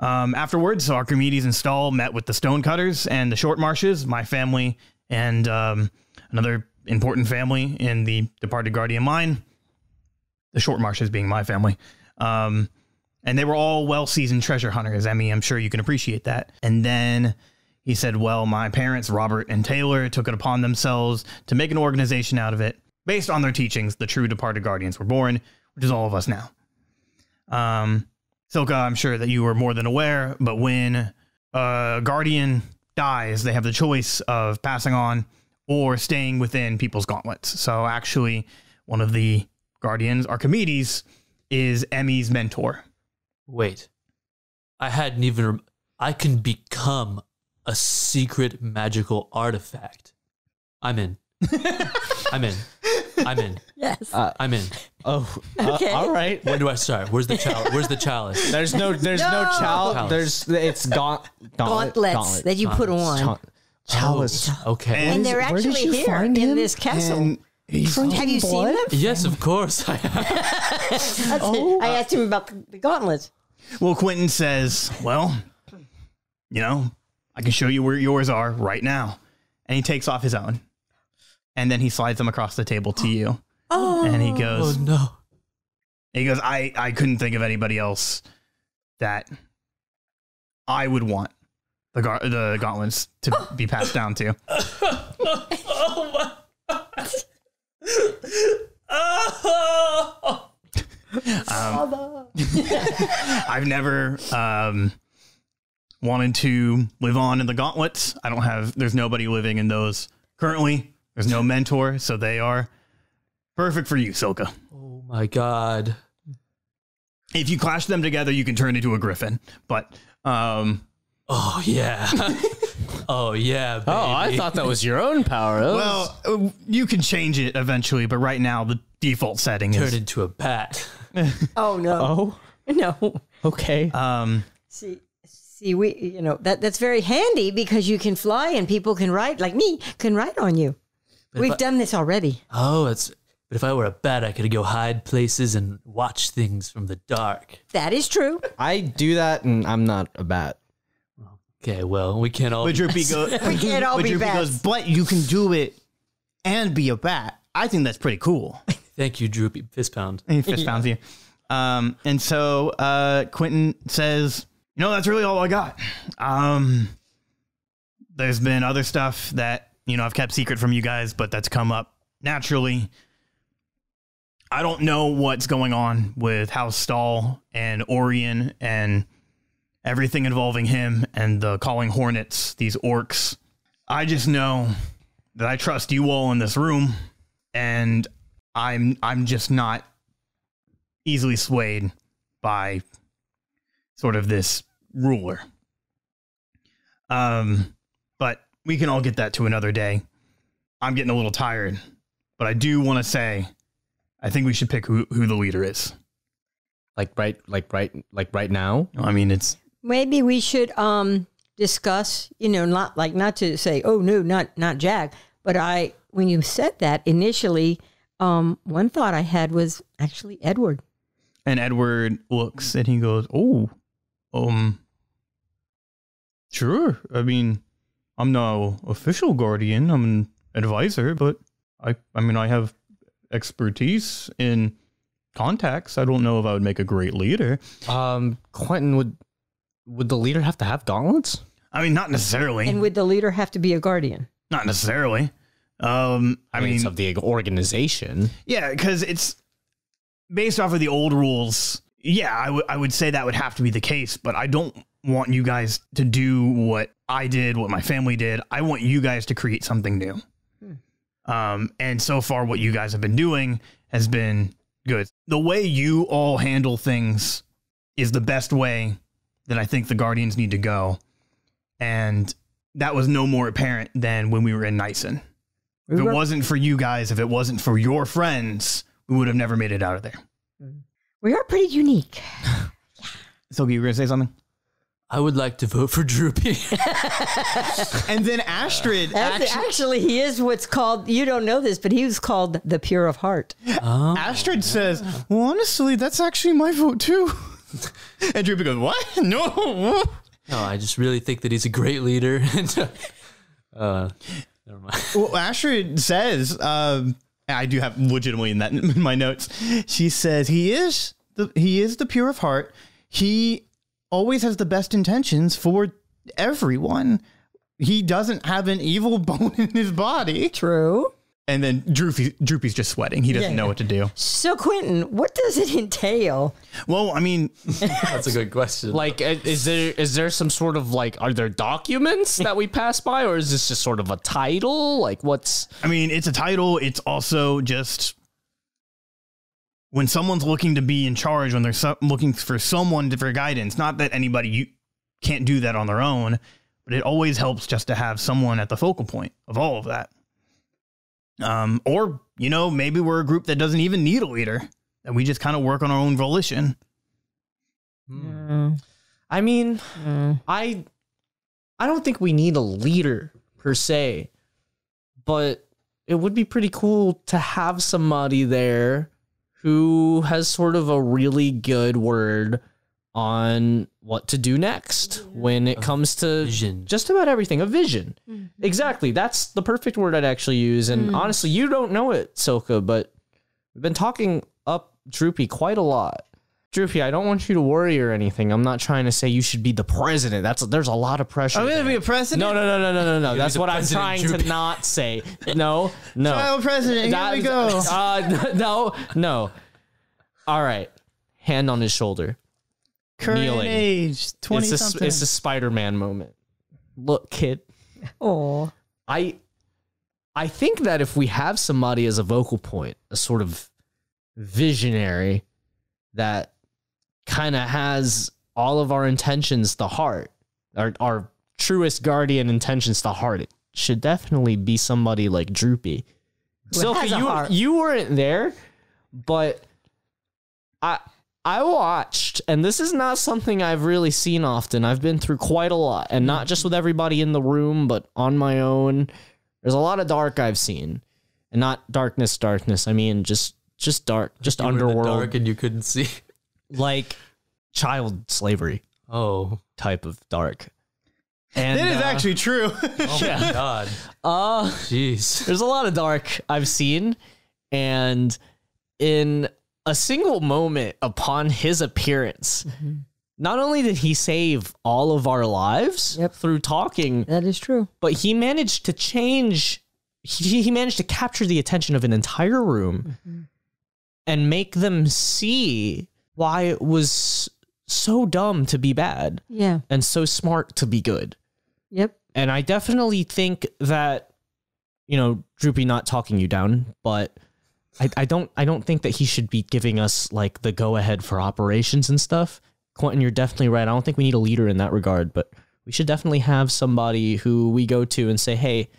Um, afterwards, Archimedes and Stahl met with the stonecutters and the short marshes, my family, and um, another important family in the departed guardian line. The short marshes being my family. Um, and they were all well seasoned treasure hunters. Emmy, I'm sure you can appreciate that. And then he said, Well, my parents, Robert and Taylor, took it upon themselves to make an organization out of it. Based on their teachings, the true departed guardians were born, which is all of us now. Um, Silka, I'm sure that you were more than aware, but when a guardian dies, they have the choice of passing on or staying within people's gauntlets. So actually, one of the guardians, Archimedes, is Emmy's mentor. Wait. I hadn't even. rem- I can become a secret magical artifact. I'm in. I'm in. I'm in. Yes. I'm in. Oh, uh, Okay. all right. Where do I start? Where's the chalice? Where's the chalice? There's no, there's no, No. chalice. Chalice. There's, it's gaunt, gauntlet, Gauntlets gauntlet. that you put on. Chal- chalice. Okay. and is- they're actually here in him? this castle. And he's have you seen them? yes, of course. I That's it. I asked him about the, the gauntlets. Well, Quentin says, Well, you know, I can show you where yours are right now. And he takes off his own. And then he slides them across the table to you. Oh. And he oh goes, oh, no. he goes, I, I couldn't think of anybody else that I would want the gar- the gauntlets to be passed down to. Oh, oh. I've never um, wanted to live on in the gauntlets. I don't have. There's nobody living in those currently. There's no mentor, so they are perfect for you, Silka. Oh my god. If you clash them together, you can turn into a griffin. But um, Oh yeah. oh yeah. Baby. Oh, I thought that was your own power. That was- well, uh, you can change it eventually. But right now, the default setting turn is into a bat. Oh no. oh, No. okay. um, See, see, we, you know, that that's very handy because you can fly and people can ride, like me, can ride on you. if We've I- done this already. Oh, it's. But if I were a bat, I could go hide places and watch things from the dark. That is true. I do that, and I'm not a bat. Okay, well, we can't all. but be Droopy goes. We can't all but be bats. goes. But you can do it and be a bat. I think that's pretty cool. Thank you, Droopy. Fist pound. He fist pounds you. Um, and so uh, Quentin says, "You know, that's really all I got. Um, there's been other stuff that you know I've kept secret from you guys, but that's come up naturally. I don't know what's going on with House Stahl and Orion and everything involving him and the Calling Hornets, these orcs. I just know that I trust you all in this room, and I'm I'm just not easily swayed by sort of this ruler. Um, but we can all get that to another day. I'm getting a little tired, but I do want to say, I think we should pick who, who the leader is. Like right, like right, like right now. I mean, it's Maybe we should um discuss, you know, not like not to say, oh no, not not Jack, but I when you said that initially, um, one thought I had was actually Edward. and Edward looks and he goes, "Oh, um, sure. I mean, I'm no official guardian. I'm an advisor, but I, I mean, I have expertise in contacts. I don't know if I would make a great leader. Um, Quentin would would the leader have to have gauntlets? I mean, not necessarily. And would the leader have to be a guardian? not necessarily. Um, I, mean, it's of the organization. Yeah, because it's based off of the old rules. Yeah, I would I would say that would have to be the case, but I don't want you guys to do what I did, what my family did. I want you guys to create something new. Um, and so far, what you guys have been doing has been good. The way you all handle things is the best way that I think the Guardians need to go. And that was no more apparent than when we were in Nyson. If it were- wasn't for you guys, if it wasn't for your friends, we would have never made it out of there. We are pretty unique. So you were gonna say something? I would like to vote for Droopy. And then Astrid Actually, actually, actually, he is what's called. You don't know this, but he was called the pure of heart. Astrid says, Well, honestly, that's actually my vote too. and Droopy goes, What? No. no, I just really think that he's a great leader. and uh, never mind. Well, Astrid says, um, I do have legitimately in that in my notes. She says he is the he is the pure of heart. He always has the best intentions for everyone. He doesn't have an evil bone in his body. True. And then Droopy, Droopy's just sweating. He doesn't Yeah. know what to do. So Quentin, what does it entail? Well, I mean, That's a good question. Like, uh, is there is there some sort of like, are there documents that we pass by, or is this just sort of a title? Like, what's I mean, it's a title. It's also just when someone's looking to be in charge, when they're so- looking for someone to- for guidance. Not that anybody you can't do that on their own, but it always helps just to have someone at the focal point of all of that. Um, or you know, maybe we're a group that doesn't even need a leader, and we just kind of work on our own volition. Hmm. Hmm. I mean, hmm. I I don't think we need a leader per se, but it would be pretty cool to have somebody there who has sort of a really good word on what to do next when it comes to vision. just about everything. A vision. Exactly. That's the perfect word I'd actually use. And honestly, you don't know it, Silka, but we've been talking up Droopy quite a lot. Droopy, I don't want you to worry or anything. I'm not trying to say you should be the president. That's there's a lot of pressure. there. a president. No, no, no, no, no, no, no. That's what I'm trying to not say. No, no. Child president. Here we go. Uh, no, no. All right. Hand on his shoulder. Current kneeling. age, twenty It's a, something. it's a Spider-Man moment. Look, kid. Oh, I I think that if we have somebody as a vocal point, a sort of visionary that kind of has all of our intentions to heart, our our truest guardian intentions to heart, it should definitely be somebody like Droopy. Who Silka, you heart. you weren't there, but I I watched, and this is not something I've really seen often. I've been through quite a lot, and not just with everybody in the room, but on my own. There's a lot of dark I've seen, and not darkness, darkness. I mean, just just dark, just You were in the underworld, dark and you couldn't see. like child slavery Oh, type of dark. And That is uh, actually true. oh my god. uh, Jeez. there's a lot of dark I've seen, and in a single moment upon his appearance, mm-hmm. not only did he save all of our lives Yep. through talking, that is true. but he managed to change. He, he managed to capture the attention of an entire room mm-hmm. and make them see why it was so dumb to be bad Yeah. and so smart to be good. Yep. And I definitely think that, you know, Droopy not talking you down, but I, I don't I don't think that he should be giving us like the go ahead for operations and stuff. Quentin, you're definitely right. I don't think we need a leader in that regard, but we should definitely have somebody who we go to and say, Hey,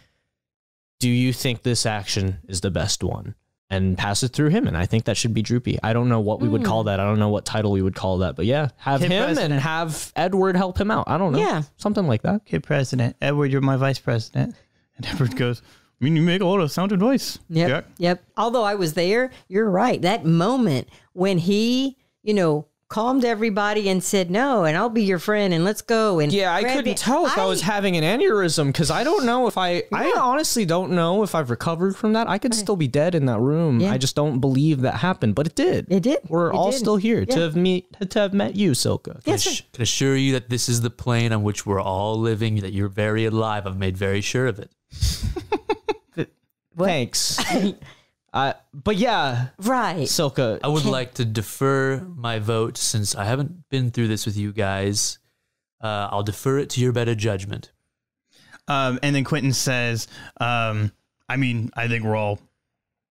do you think this action is the best one? And pass it through him. And I think that should be Droopy. I don't know what we would call hmm. that. I don't know what title we would call that. But yeah, have Kid him president. and have Edward help him out. I don't know. Yeah. Something like that. okay, president. Edward, you're my vice president. And Edward goes, I mean, you make a lot of sound advice. Yep. Jack." Yep. Although I was there, you're right. That moment when he, you know, calmed everybody and said no, and I'll be your friend, and let's go. And Yeah, I couldn't me- tell if I, was having an aneurysm because I don't know if I. I honestly don't know if I've recovered from that. I could still be dead in that room. Yeah. I just don't believe that happened, but it did. It did. We're It all did. still here to have meet to have met you, Silka. Yes, sir. Ass- Can assure you that this is the plane on which we're all living, that you're very alive. I've made very sure of it. Thanks. uh, but yeah, Right. Silka. I would like to defer my vote since I haven't been through this with you guys. Uh, I'll defer it to your better judgment. Um, and then Quentin says, um, I mean, I think we're all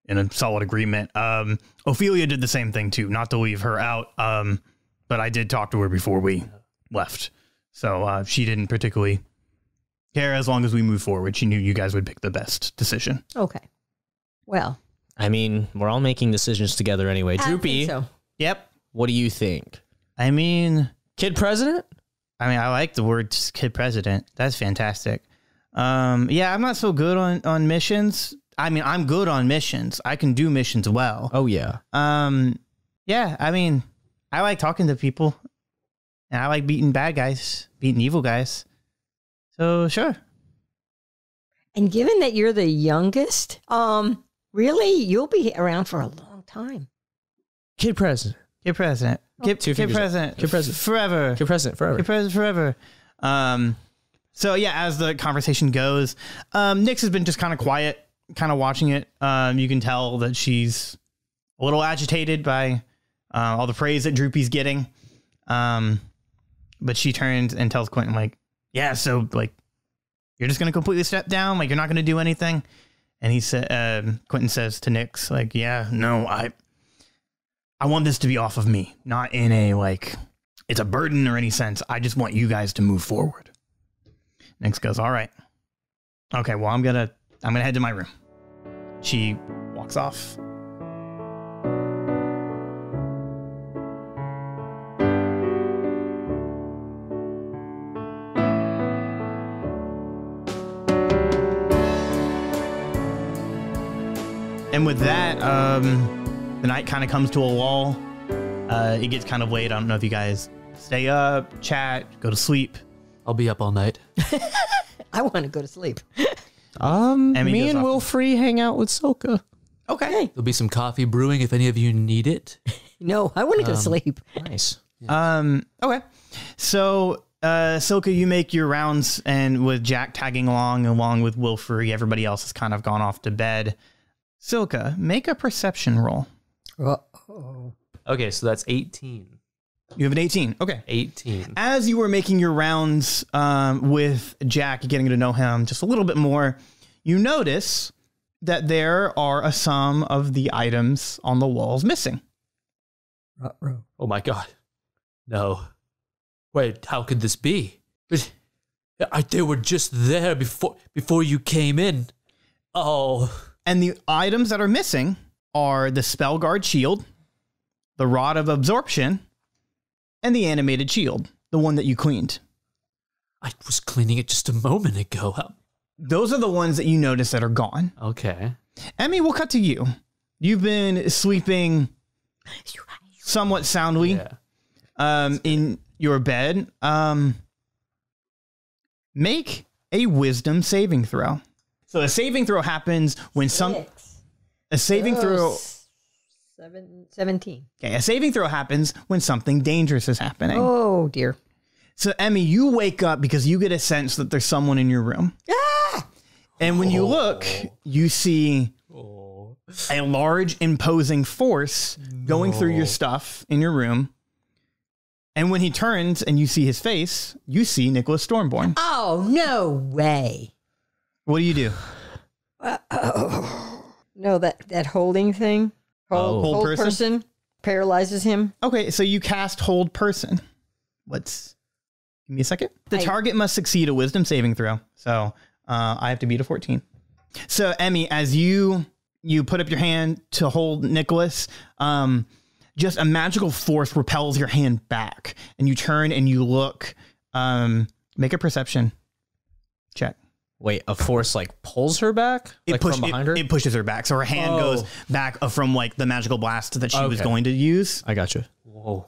in a solid agreement. Um, Ophelia did the same thing too, not to leave her out. Um, but I did talk to her before we left. So uh, she didn't particularly care as long as we move forward. She knew you guys would pick the best decision. Okay. Well, I mean, we're all making decisions together anyway. I Droopy, think so. Yep. what do you think? I mean, Kid president? I mean, I like the word kid president. That's fantastic. Um, yeah, I'm not so good on, on missions. I mean, I'm good on missions. I can do missions well. Oh yeah. Um, yeah, I mean, I like talking to people, and I like beating bad guys, beating evil guys. So sure. And given that you're the youngest, um, really, you'll be around for a long time. Kid president. Kid president. Kid, Two kid fingers up. president. Kid president. Forever. Kid president forever. Kid president forever. Um, so yeah, as the conversation goes, um, Nix has been just kind of quiet kind of watching it. Um, you can tell that she's a little agitated by uh, all the praise that Droopy's getting. Um, but she turns and tells Quentin, like, yeah, so like, you're just gonna completely step down, like you're not gonna do anything. And he said, um, Quentin says to Nix, like, yeah, no, I, I want this to be off of me, not in a like, it's a burden or any sense. I just want you guys to move forward. Nix goes, all right, okay, well, I'm gonna, I'm gonna head to my room. She walks off. And with that, um, the night kind of comes to a wall. Uh, it gets kind of late. I don't know if you guys stay up, chat, go to sleep. I'll be up all night. I want to go to sleep. Um, Emmy me goes and off. Will Free hang out with Silka. Okay. There'll be some coffee brewing if any of you need it. No, I want to go to sleep. Nice. Um. Okay. So, uh, Silka, you make your rounds, and with Jack tagging along, along with Wilfrey, everybody else has kind of gone off to bed. Silka, make a perception roll. Uh-oh. Okay, so that's 18. You have an 18. Okay. 18. As you were making your rounds um, with Jack, getting to know him just a little bit more, you notice that there are a some of the items on the walls missing. Uh-oh. Oh my god. No. Wait, how could this be? I, they were just there before before you came in. Oh. And the items that are missing are the spell guard shield, the rod of absorption, and the animated shield, the one that you cleaned. I was cleaning it just a moment ago. Those are the ones that you notice that are gone. Okay. Emmy, we'll cut to you. You've been sleeping somewhat soundly Yeah. um, in your bed. Um, make a wisdom saving throw. So a saving throw happens when some Six. a saving Oh, throw. Seven, 17. Okay, a saving throw happens when something dangerous is happening. Oh, dear. So Emmy, you wake up because you get a sense that there's someone in your room. Ah! And when you look, you see Oh. a large, imposing force going through your stuff in your room. And when he turns and you see his face, you see Nicholas Stormborn. Oh, no way. What do you do? No, that, that holding thing. Hold, Oh. Hold hold person? person? paralyzes him. Okay, so you cast Hold Person. Let's give me a second. The I- target must succeed a Wisdom saving throw. So uh, I have to beat a 14. So Emmy, as you you put up your hand to hold Nicholas, um, just a magical force repels your hand back, and you turn and you look. Um, make a perception check. Wait, a force like pulls her back, like push- from behind her. It pushes her back, so her hand Oh. goes back uh, from like the magical blast that she was going to use. I got you. Whoa.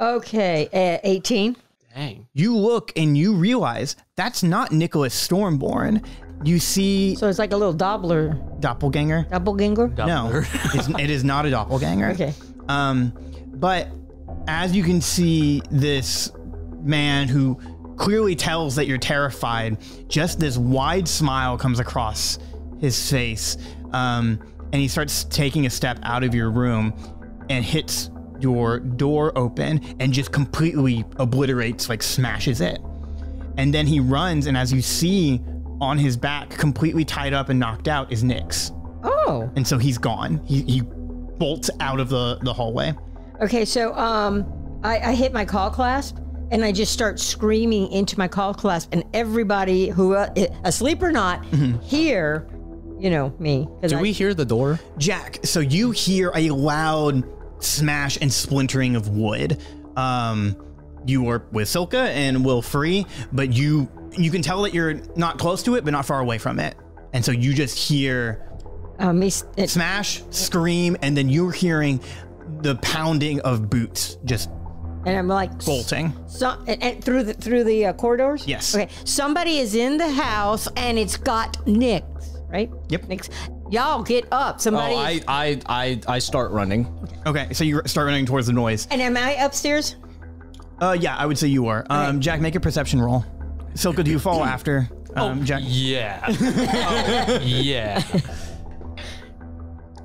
Okay, uh, 18. Dang. You look and you realize that's not Nicholas Stormborn. You see So it's like a little doppler, doppelganger. doppelganger. No, it's, it is not a doppelganger. Okay. Um, but as you can see, this man who clearly tells that you're terrified, just this wide smile comes across his face, um, and he starts taking a step out of your room and hits your door open and just completely obliterates, like smashes it. And then he runs, and as you see on his back, completely tied up and knocked out, is Nyx. Oh. And so he's gone. He, he bolts out of the, the hallway. Okay, so um, I, I hit my call clasp and I just start screaming into my call clasp, and everybody who uh, asleep or not hear, you know, me. Do I- we hear the door? Jack, so you hear a loud smash and splintering of wood. Um, you are with Silka and Will Free, but you you can tell that you're not close to it, but not far away from it. And so you just hear uh, me? s- it- smash, scream, and then you're hearing the pounding of boots just and I'm like, bolting. So, and, and through the through the uh, corridors. Yes. Okay. Somebody is in the house, and it's got Nix right. Yep. Nix. Y'all get up. Somebody. Oh, I, I, I, I start running. Okay, so you start running towards the noise. and am I upstairs? Uh, yeah, I would say you are. Um, Jack, make a perception roll. Silka, do you follow after um, Jack? Yeah. Oh, yeah.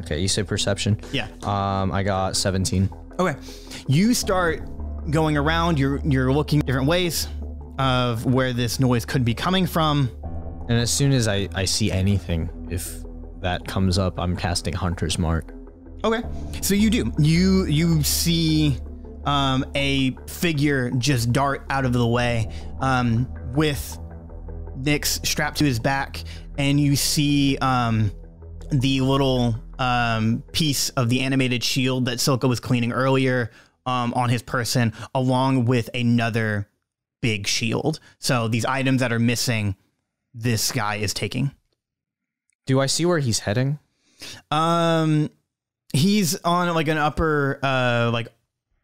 Okay, you say perception. Yeah. Um, I got 17. Okay. You start going around. You're you're looking different ways of where this noise could be coming from. And as soon as I, I see anything, if that comes up, I'm casting Hunter's Mark. Okay. So you do. You you see um, a figure just dart out of the way um, with Nyx strapped to his back, and you see um, the little um, piece of the animated shield that Silka was cleaning earlier um, on his person, along with another big shield. So these items that are missing, this guy is taking. Do I see where he's heading? Um, he's on like an upper uh like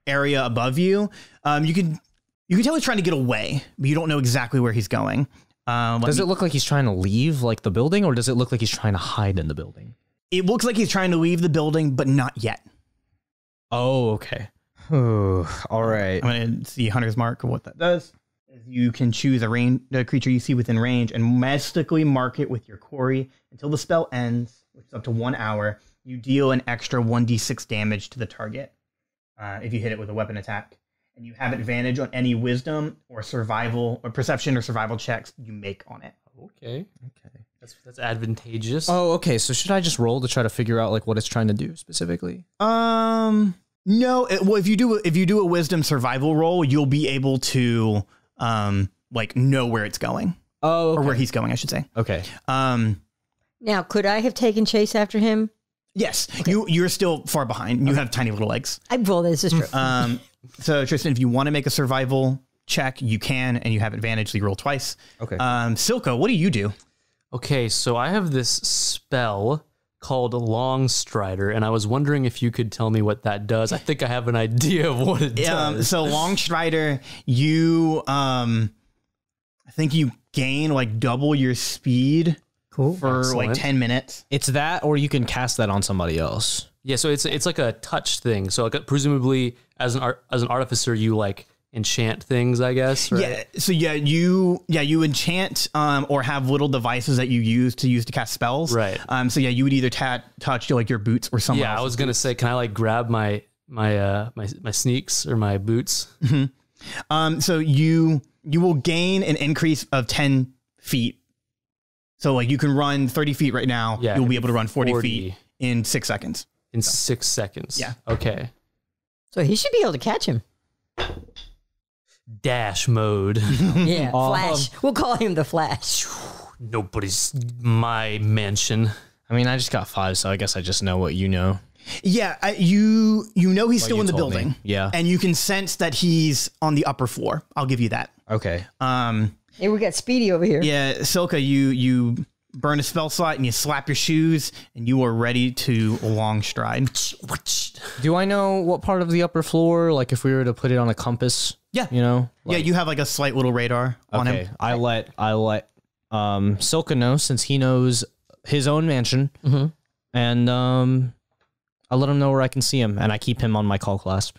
area above you. Um, you can you can tell he's trying to get away, but you don't know exactly where he's going. Um, let Does me- it look like he's trying to leave like the building, or does it look like he's trying to hide in the building? it looks like he's trying to leave the building, but not yet. Oh, okay. all right. I'm gonna see Hunter's Mark of what that does. is You can choose a range, a creature you see within range, and mystically mark it with your quarry until the spell ends, which is up to one hour. You deal an extra 1d6 damage to the target uh, if you hit it with a weapon attack, and you have advantage on any wisdom or survival or perception or survival checks you make on it. Okay. Okay. That's that's advantageous. Oh, okay. So should I just roll to try to figure out like what it's trying to do specifically? Um, no. It, well, if you do if you do a wisdom survival roll, you'll be able to um like know where it's going Oh, or where he's going, I should say. okay. Um. Now, could I have taken chase after him? Yes, you you're still far behind. You have tiny little legs. I well, this is true. Um, so Tristan, if you want to make a survival check, you can, and you have advantage. So you roll twice. Okay. Um, Silka, what do you do? Okay, so I have this spell called Long Strider, and I was wondering if you could tell me what that does. I think I have an idea of what it Um, does. so Long Strider, you um, I think you gain like double your speed cool. for like ten minutes. It's that, or you can cast that on somebody else. yeah, so it's it's like a touch thing. So like, presumably, as an art, as an artificer, you like enchant things, I guess. Right? Yeah. So yeah, you yeah you enchant um or have little devices that you use to use to cast spells. Right. Um. So yeah, you would either tat touch like your boots or someone. Yeah, I was gonna say, can I like grab my my uh my my sneaks or my boots? Um, so you you will gain an increase of ten feet. So like you can run thirty feet right now. Yeah, you'll be able to run forty, 40. feet in six seconds. in six seconds. Yeah. Okay. So he should be able to catch him. Dash mode. Yeah, Flash. We'll call him the Flash. Nobody's my mansion. I mean, I just got five, so I guess I just know what you know. Yeah, I, you you know he's still you in the told me. building. Yeah. and you can sense that he's on the upper floor. I'll give you that. Okay. Um, Hey, we got Speedy over here. yeah, Silka, you you burn a spell slot and you slap your shoes and you are ready to a long stride. Do I know what part of the upper floor? Like, if we were to put it on a compass? Yeah. You know. yeah, you have like a slight little radar on Okay. him. I let I let um Silka know since he knows his own mansion, Mhm. and um I let him know where I can see him, and I keep him on my call clasp.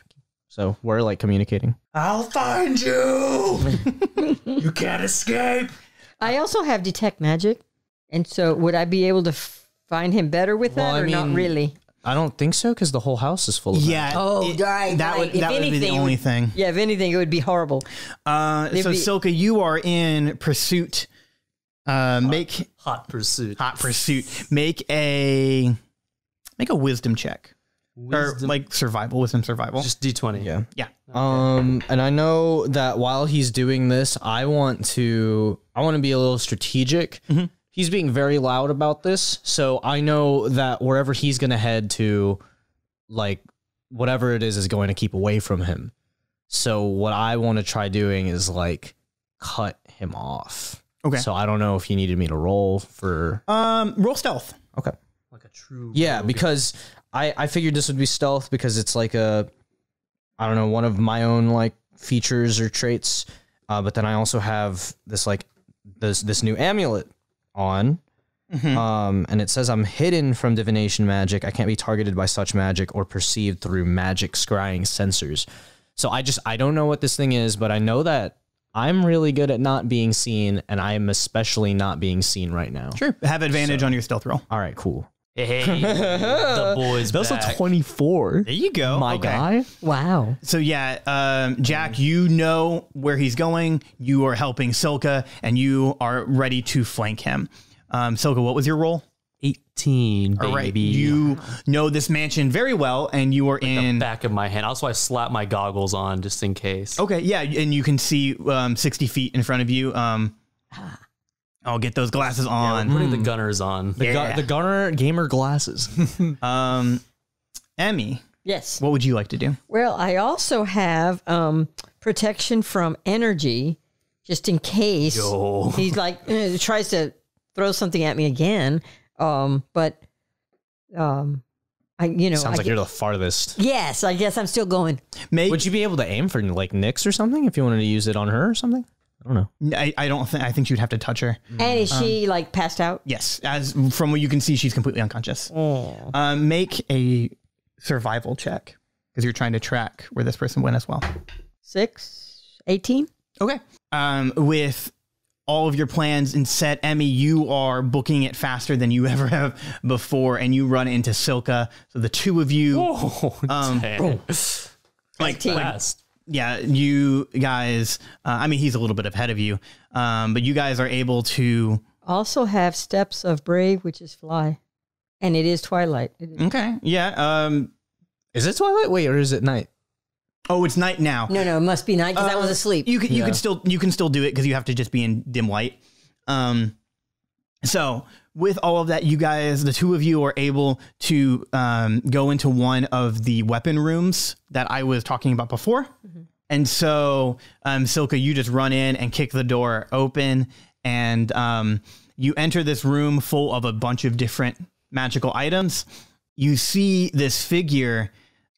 So we're like communicating. I'll find you. you can't escape. I also have detect magic, and so would I be able to f- find him better with Well, that, I or not really? I don't think so because the whole house is full of. them. Yeah. Oh, it- right, That right. would If that would be the only thing. Yeah, if anything, it would be horrible. Uh, They'd so be- Silka, you are in pursuit. Uh, make Hot pursuit. hot pursuit. Make a make a wisdom check or like survival, wisdom survival. just D twenty. Yeah. yeah. Um, and I know that while he's doing this, I want to I want to be a little strategic. He's being very loud about this, so I know that wherever he's gonna head to, like whatever it is, is going to keep away from him. So what I want to try doing is like cut him off. Okay. So I don't know if you needed me to roll for. Um, roll stealth. Okay. Like a true. Yeah, rogue. because I I figured this would be stealth because it's like a I don't know one of my own like features or traits. Uh, but then I also have this like this this new amulet on. Um, and it says I'm hidden from divination magic. I can't be targeted by such magic or perceived through magic scrying sensors. So I just I don't know what this thing is, but I know that I'm really good at not being seen, and I am especially not being seen right now. Sure. Have advantage on your stealth roll. All right, cool. Hey, the boys That's back. a 24. There you go. My Okay. guy. Wow. So yeah, um, Jack, you know where he's going. You are helping Silka, and you are ready to flank him. Um, Silka, what was your role? 18, baby. All right, you know this mansion very well, and you are the in. back of my hand. Also, I slap my goggles on just in case. Okay, yeah, and you can see um, sixty feet in front of you. Um, I'll get those glasses I'm on. putting the gunners on. The, gu- the Gunnar gamer glasses. Um, Emmy, Yes. what would you like to do? Well, I also have um, protection from energy, just in case Yo. he's like uh, tries to throw something at me again. Um, but um, I you know Sounds I like gue- you're the farthest. yes, I guess I'm still going. Make Would you be able to aim for like Nix or something if you wanted to use it on her or something? I don't know. I, I don't think I think you'd have to touch her. And is she like passed out? Yes, as from what you can see, she's completely unconscious. Oh. Um, make a survival check because you're trying to track where this person went as well. Six, 18? Okay. Um, with all of your plans and set, Emmy, you are booking it faster than you ever have before, and you run into Silka. So the two of you, Oh, Um, dang. like, Team. like, Fast. Yeah, you guys. Uh, I mean, he's a little bit ahead of you, um, but you guys are able to. Also have steps of brave, which is fly. And it is twilight. It is- Okay. Yeah. Um. Is it twilight? Wait, or is it night? Oh, it's night now. No, no, it must be night because I was Uh, asleep. You can you Yeah. can still you can still do it because you have to just be in dim light. Um, so with all of that, you guys, the two of you, are able to um, go into one of the weapon rooms that I was talking about before. And so, um, Silka, you just run in and kick the door open, and um, you enter this room full of a bunch of different magical items. You see this figure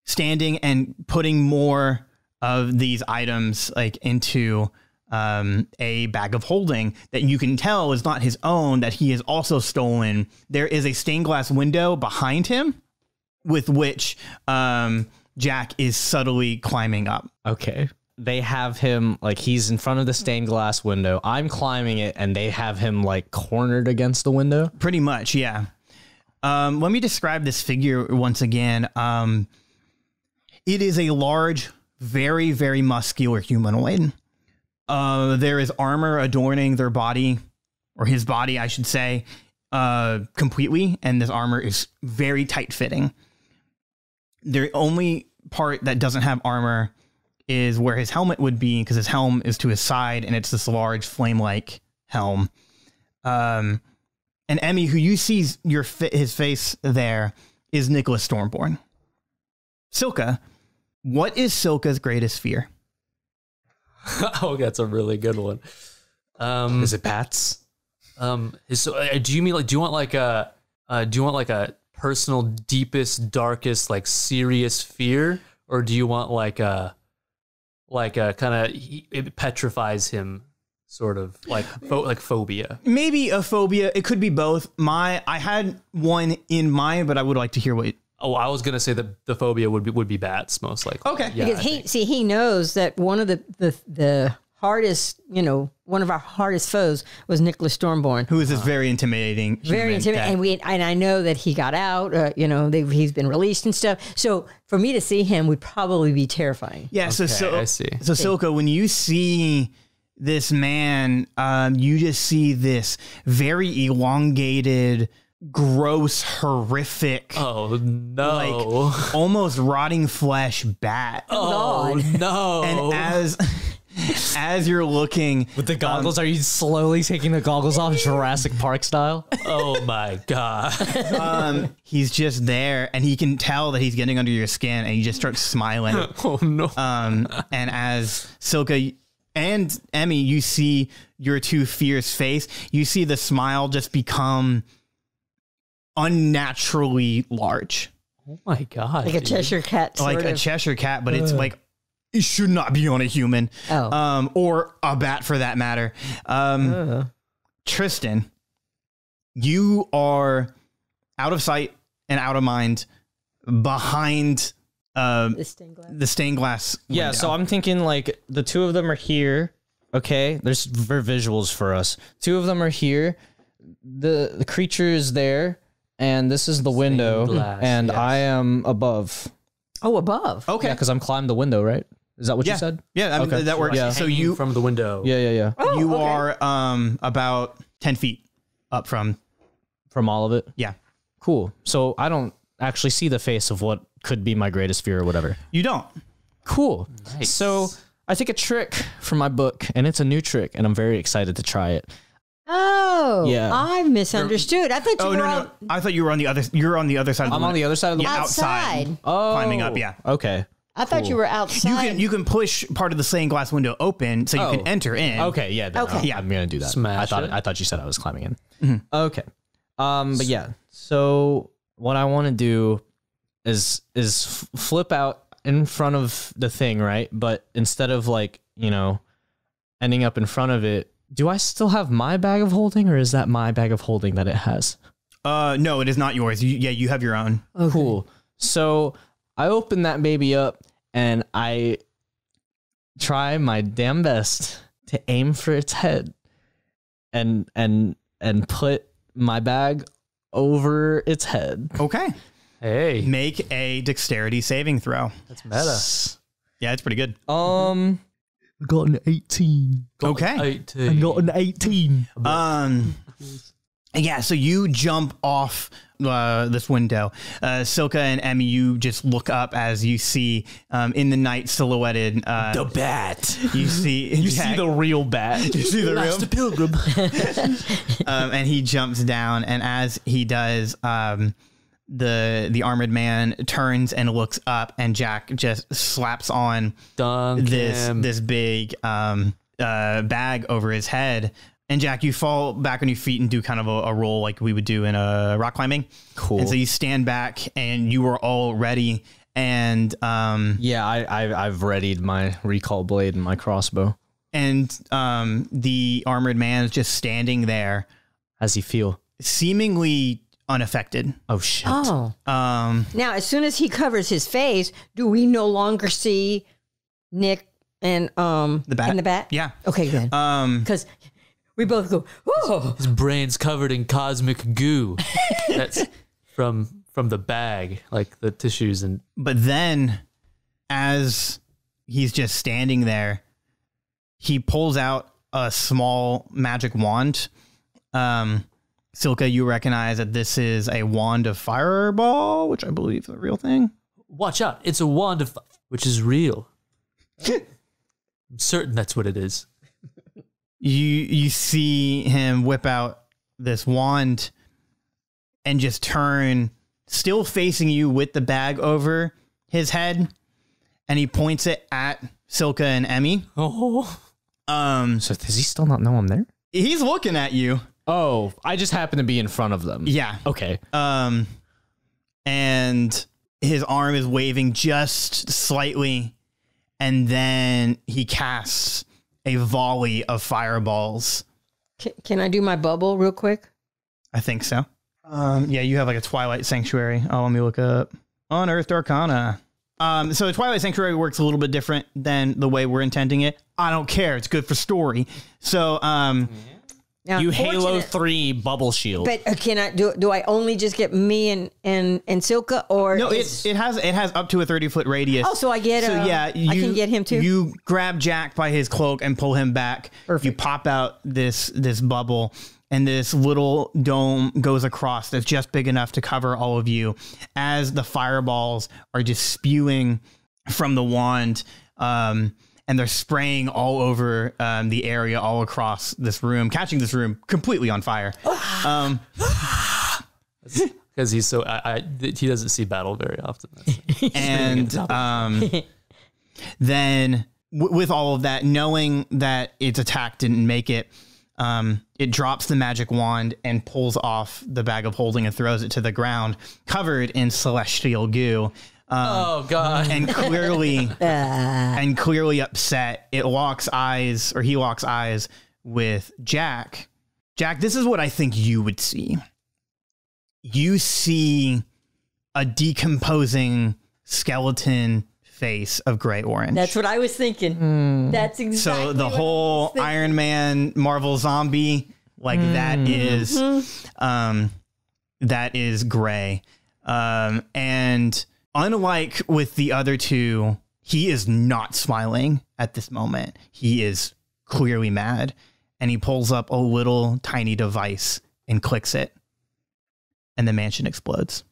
standing and putting more of these items like into um, a bag of holding that you can tell is not his own that he has also stolen. There is a stained glass window behind him with which um, Jack is subtly climbing up. Okay. They have him like he's in front of the stained glass window. I'm climbing it, and they have him like cornered against the window. Pretty much, yeah. Um, let me describe this figure once again. Um, it is a large, very, very muscular humanoid. Uh, there is armor adorning their body, or his body, I should say, uh, completely, and this armor is very tight fitting. The only part that doesn't have armor is where his helmet would be, because his helm is to his side, and it's this large flame-like helm. Um, and Emmy, who you see your fa- his face there, is Nicholas Stormborn. Silka, what is Silka's greatest fear? oh, that's a really good one. Um, Is it bats? um, is- so, uh, do you mean like? Do you want like a? Uh, do you want like a personal, deepest, darkest, like serious fear, or do you want like a, like a kind of it petrifies him, sort of like pho- like phobia? Maybe a phobia. It could be both. My I had one in mind, but I would like to hear what. Oh, I was gonna say that the phobia would be would be bats most likely. Okay. Yeah. because I he think. see he knows that one of the the the hardest you know one of our hardest foes was Nicholas Stormborn. Who is this very intimidating? Very intimidating, that- and we and I know that he got out. Uh, you know, they, he's been released and stuff. So for me to see him would probably be terrifying. Yeah. So Okay, so I see. So Silka, when you see this man, um, you just see this very elongated, gross, horrific, Oh no! like almost rotting flesh bat. oh no! and as as you're looking With the goggles, are you slowly taking the goggles off Jurassic Park style? oh my god! um he's just there and he can tell that he's getting under your skin and he just starts smiling Oh no! um and as silka and emmy you see your two fierce face you see the smile just become unnaturally large oh my god! Like a dude. Cheshire cat, sort like a cheshire cat but it's like it should not be on a human Oh. um or a bat for that matter um Uh, Tristan, you are out of sight and out of mind behind um, the stained glass. the stained glass. Yeah, window. so I'm thinking like the two of them are here, Okay, there's ver- visuals for us. Two of them are here. The the creature is there, and this is the window, glass, and yes. I am above. Oh, above. Okay. Yeah, because I'm climbed the window, right? Is that what yeah. you said? Yeah, I mean, Okay. that works. Yeah. So Hanging you from the window. Yeah, yeah, yeah. Oh, you okay. are um about ten feet up from From all of it. yeah. Cool. So I don't actually see the face of what could be my greatest fear or whatever. You don't. Cool. Nice. So I take a trick from my book, and it's a new trick, and I'm very excited to try it. Oh, Yeah. I misunderstood. I thought you Oh were no, on. I thought you were on the other. You're on the other side. Of the I'm on the other side of the Yeah, outside. outside. Oh, climbing up, yeah. Okay. I thought you were outside. You can you can push part of the stained glass window open so you Oh. can enter in. Okay. Yeah. Then Okay. okay. I'm gonna do that. Smash I thought it. I thought you said I was climbing in. Okay. Um. But yeah. So what I want to do is is flip out in front of the thing, right? But instead of like you know ending up in front of it, do I still have my bag of holding, or is that my bag of holding that it has? Uh, no, it is not yours. You, yeah, you have your own. Cool. So I open that baby up and I try my damn best to aim for its head and and and put my bag over its head. Okay. Hey, Make a dexterity saving throw. that's meta. Yeah, it's pretty good. Um I got an 18. Okay. eighteen. I've got an 18. Um, yeah, so you jump off uh, this window. Uh, Silka and Emmy, you just look up as you see um, in the night silhouetted. Uh, the bat. you see, you See the real bat. you see the real, Master Pilgrim. um, and he jumps down, and as he does, um, the the armored man turns and looks up, and Jack just slaps on Dunk this him. this big um, uh, bag over his head. And Jack, you fall back on your feet and do kind of a, a roll like we would do in a rock climbing. Cool. And so you stand back, and you are all ready. And um, Yeah, I, I I've readied my recall blade and my crossbow. and um, the armored man is just standing there, How's he feel? seemingly unaffected. Oh shit. Oh. Um, Now, as soon as he covers his face, do we no longer see Nick and um The bat? And the bat? yeah. Okay, good. Um, Because we both go, oh. His brain's covered in cosmic goo. That's from from the bag, like the tissues and But then, as he's just standing there, he pulls out a small magic wand. Um, Silka, you recognize that this is a wand of fireball, which I believe is a real thing. watch out, it's a wand of which is real. I'm certain that's what it is. You you see him whip out this wand and just turn, still facing you with the bag over his head, and he points it at Silka and Emmy. Oh, Um, So does he still not know I'm there? he's looking at you. Oh, I just happen to be in front of them. Yeah. Okay. Um, and his arm is waving just slightly, and then he casts a volley of fireballs. Can, can I do my bubble real quick? I think so. Um, yeah, you have like a Twilight Sanctuary. Oh, let me look up Unearthed Arcana. Um, so the Twilight Sanctuary works a little bit different than the way we're intending it. I don't care; it's good for story. So, um, Now, You Halo 3 bubble shield. But uh, can I do? Do I only just get me and and and Silka, or no, is- it it has it has up to a thirty foot radius. Oh, so I get, So uh, yeah, you, I can get him too? You grab Jack by his cloak and pull him back. You pop out this this bubble, and this little dome goes across that's just big enough to cover all of you. As the fireballs are just spewing from the wand, um, and they're spraying all over um, the area, all across this room, catching this room completely on fire. Um, because he's so I, I he doesn't see battle very often. And um, then w- with all of that, knowing that its attack didn't make it, um, it drops the magic wand and pulls off the bag of holding and throws it to the ground, covered in celestial goo. Um, oh God! and clearly and clearly upset, it locks eyes or he locks eyes with Jack. Jack, this is what I think you would see. You see a decomposing skeleton face of gray orange. That's what I was thinking. That's exactly so the what I whole was. Iron Man Marvel zombie like that is Mm-hmm. um that is gray. Um and unlike with the other two, he is not smiling at this moment. He is clearly mad and he pulls up a little tiny device and clicks it and the mansion explodes.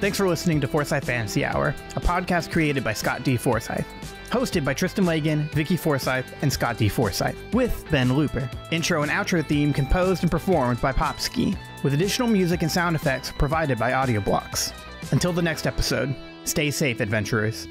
Thanks for listening to Forsyth Fantasy Hour, a podcast created by Scott D. Forsyth. Hosted by Tristan Lagan, Vicky Forsyth, and Scott D. Forsyth, with Ben Looper. Intro and outro theme composed and performed by Popski, with additional music and sound effects provided by Audio Blocks. Until the next episode, stay safe, adventurers.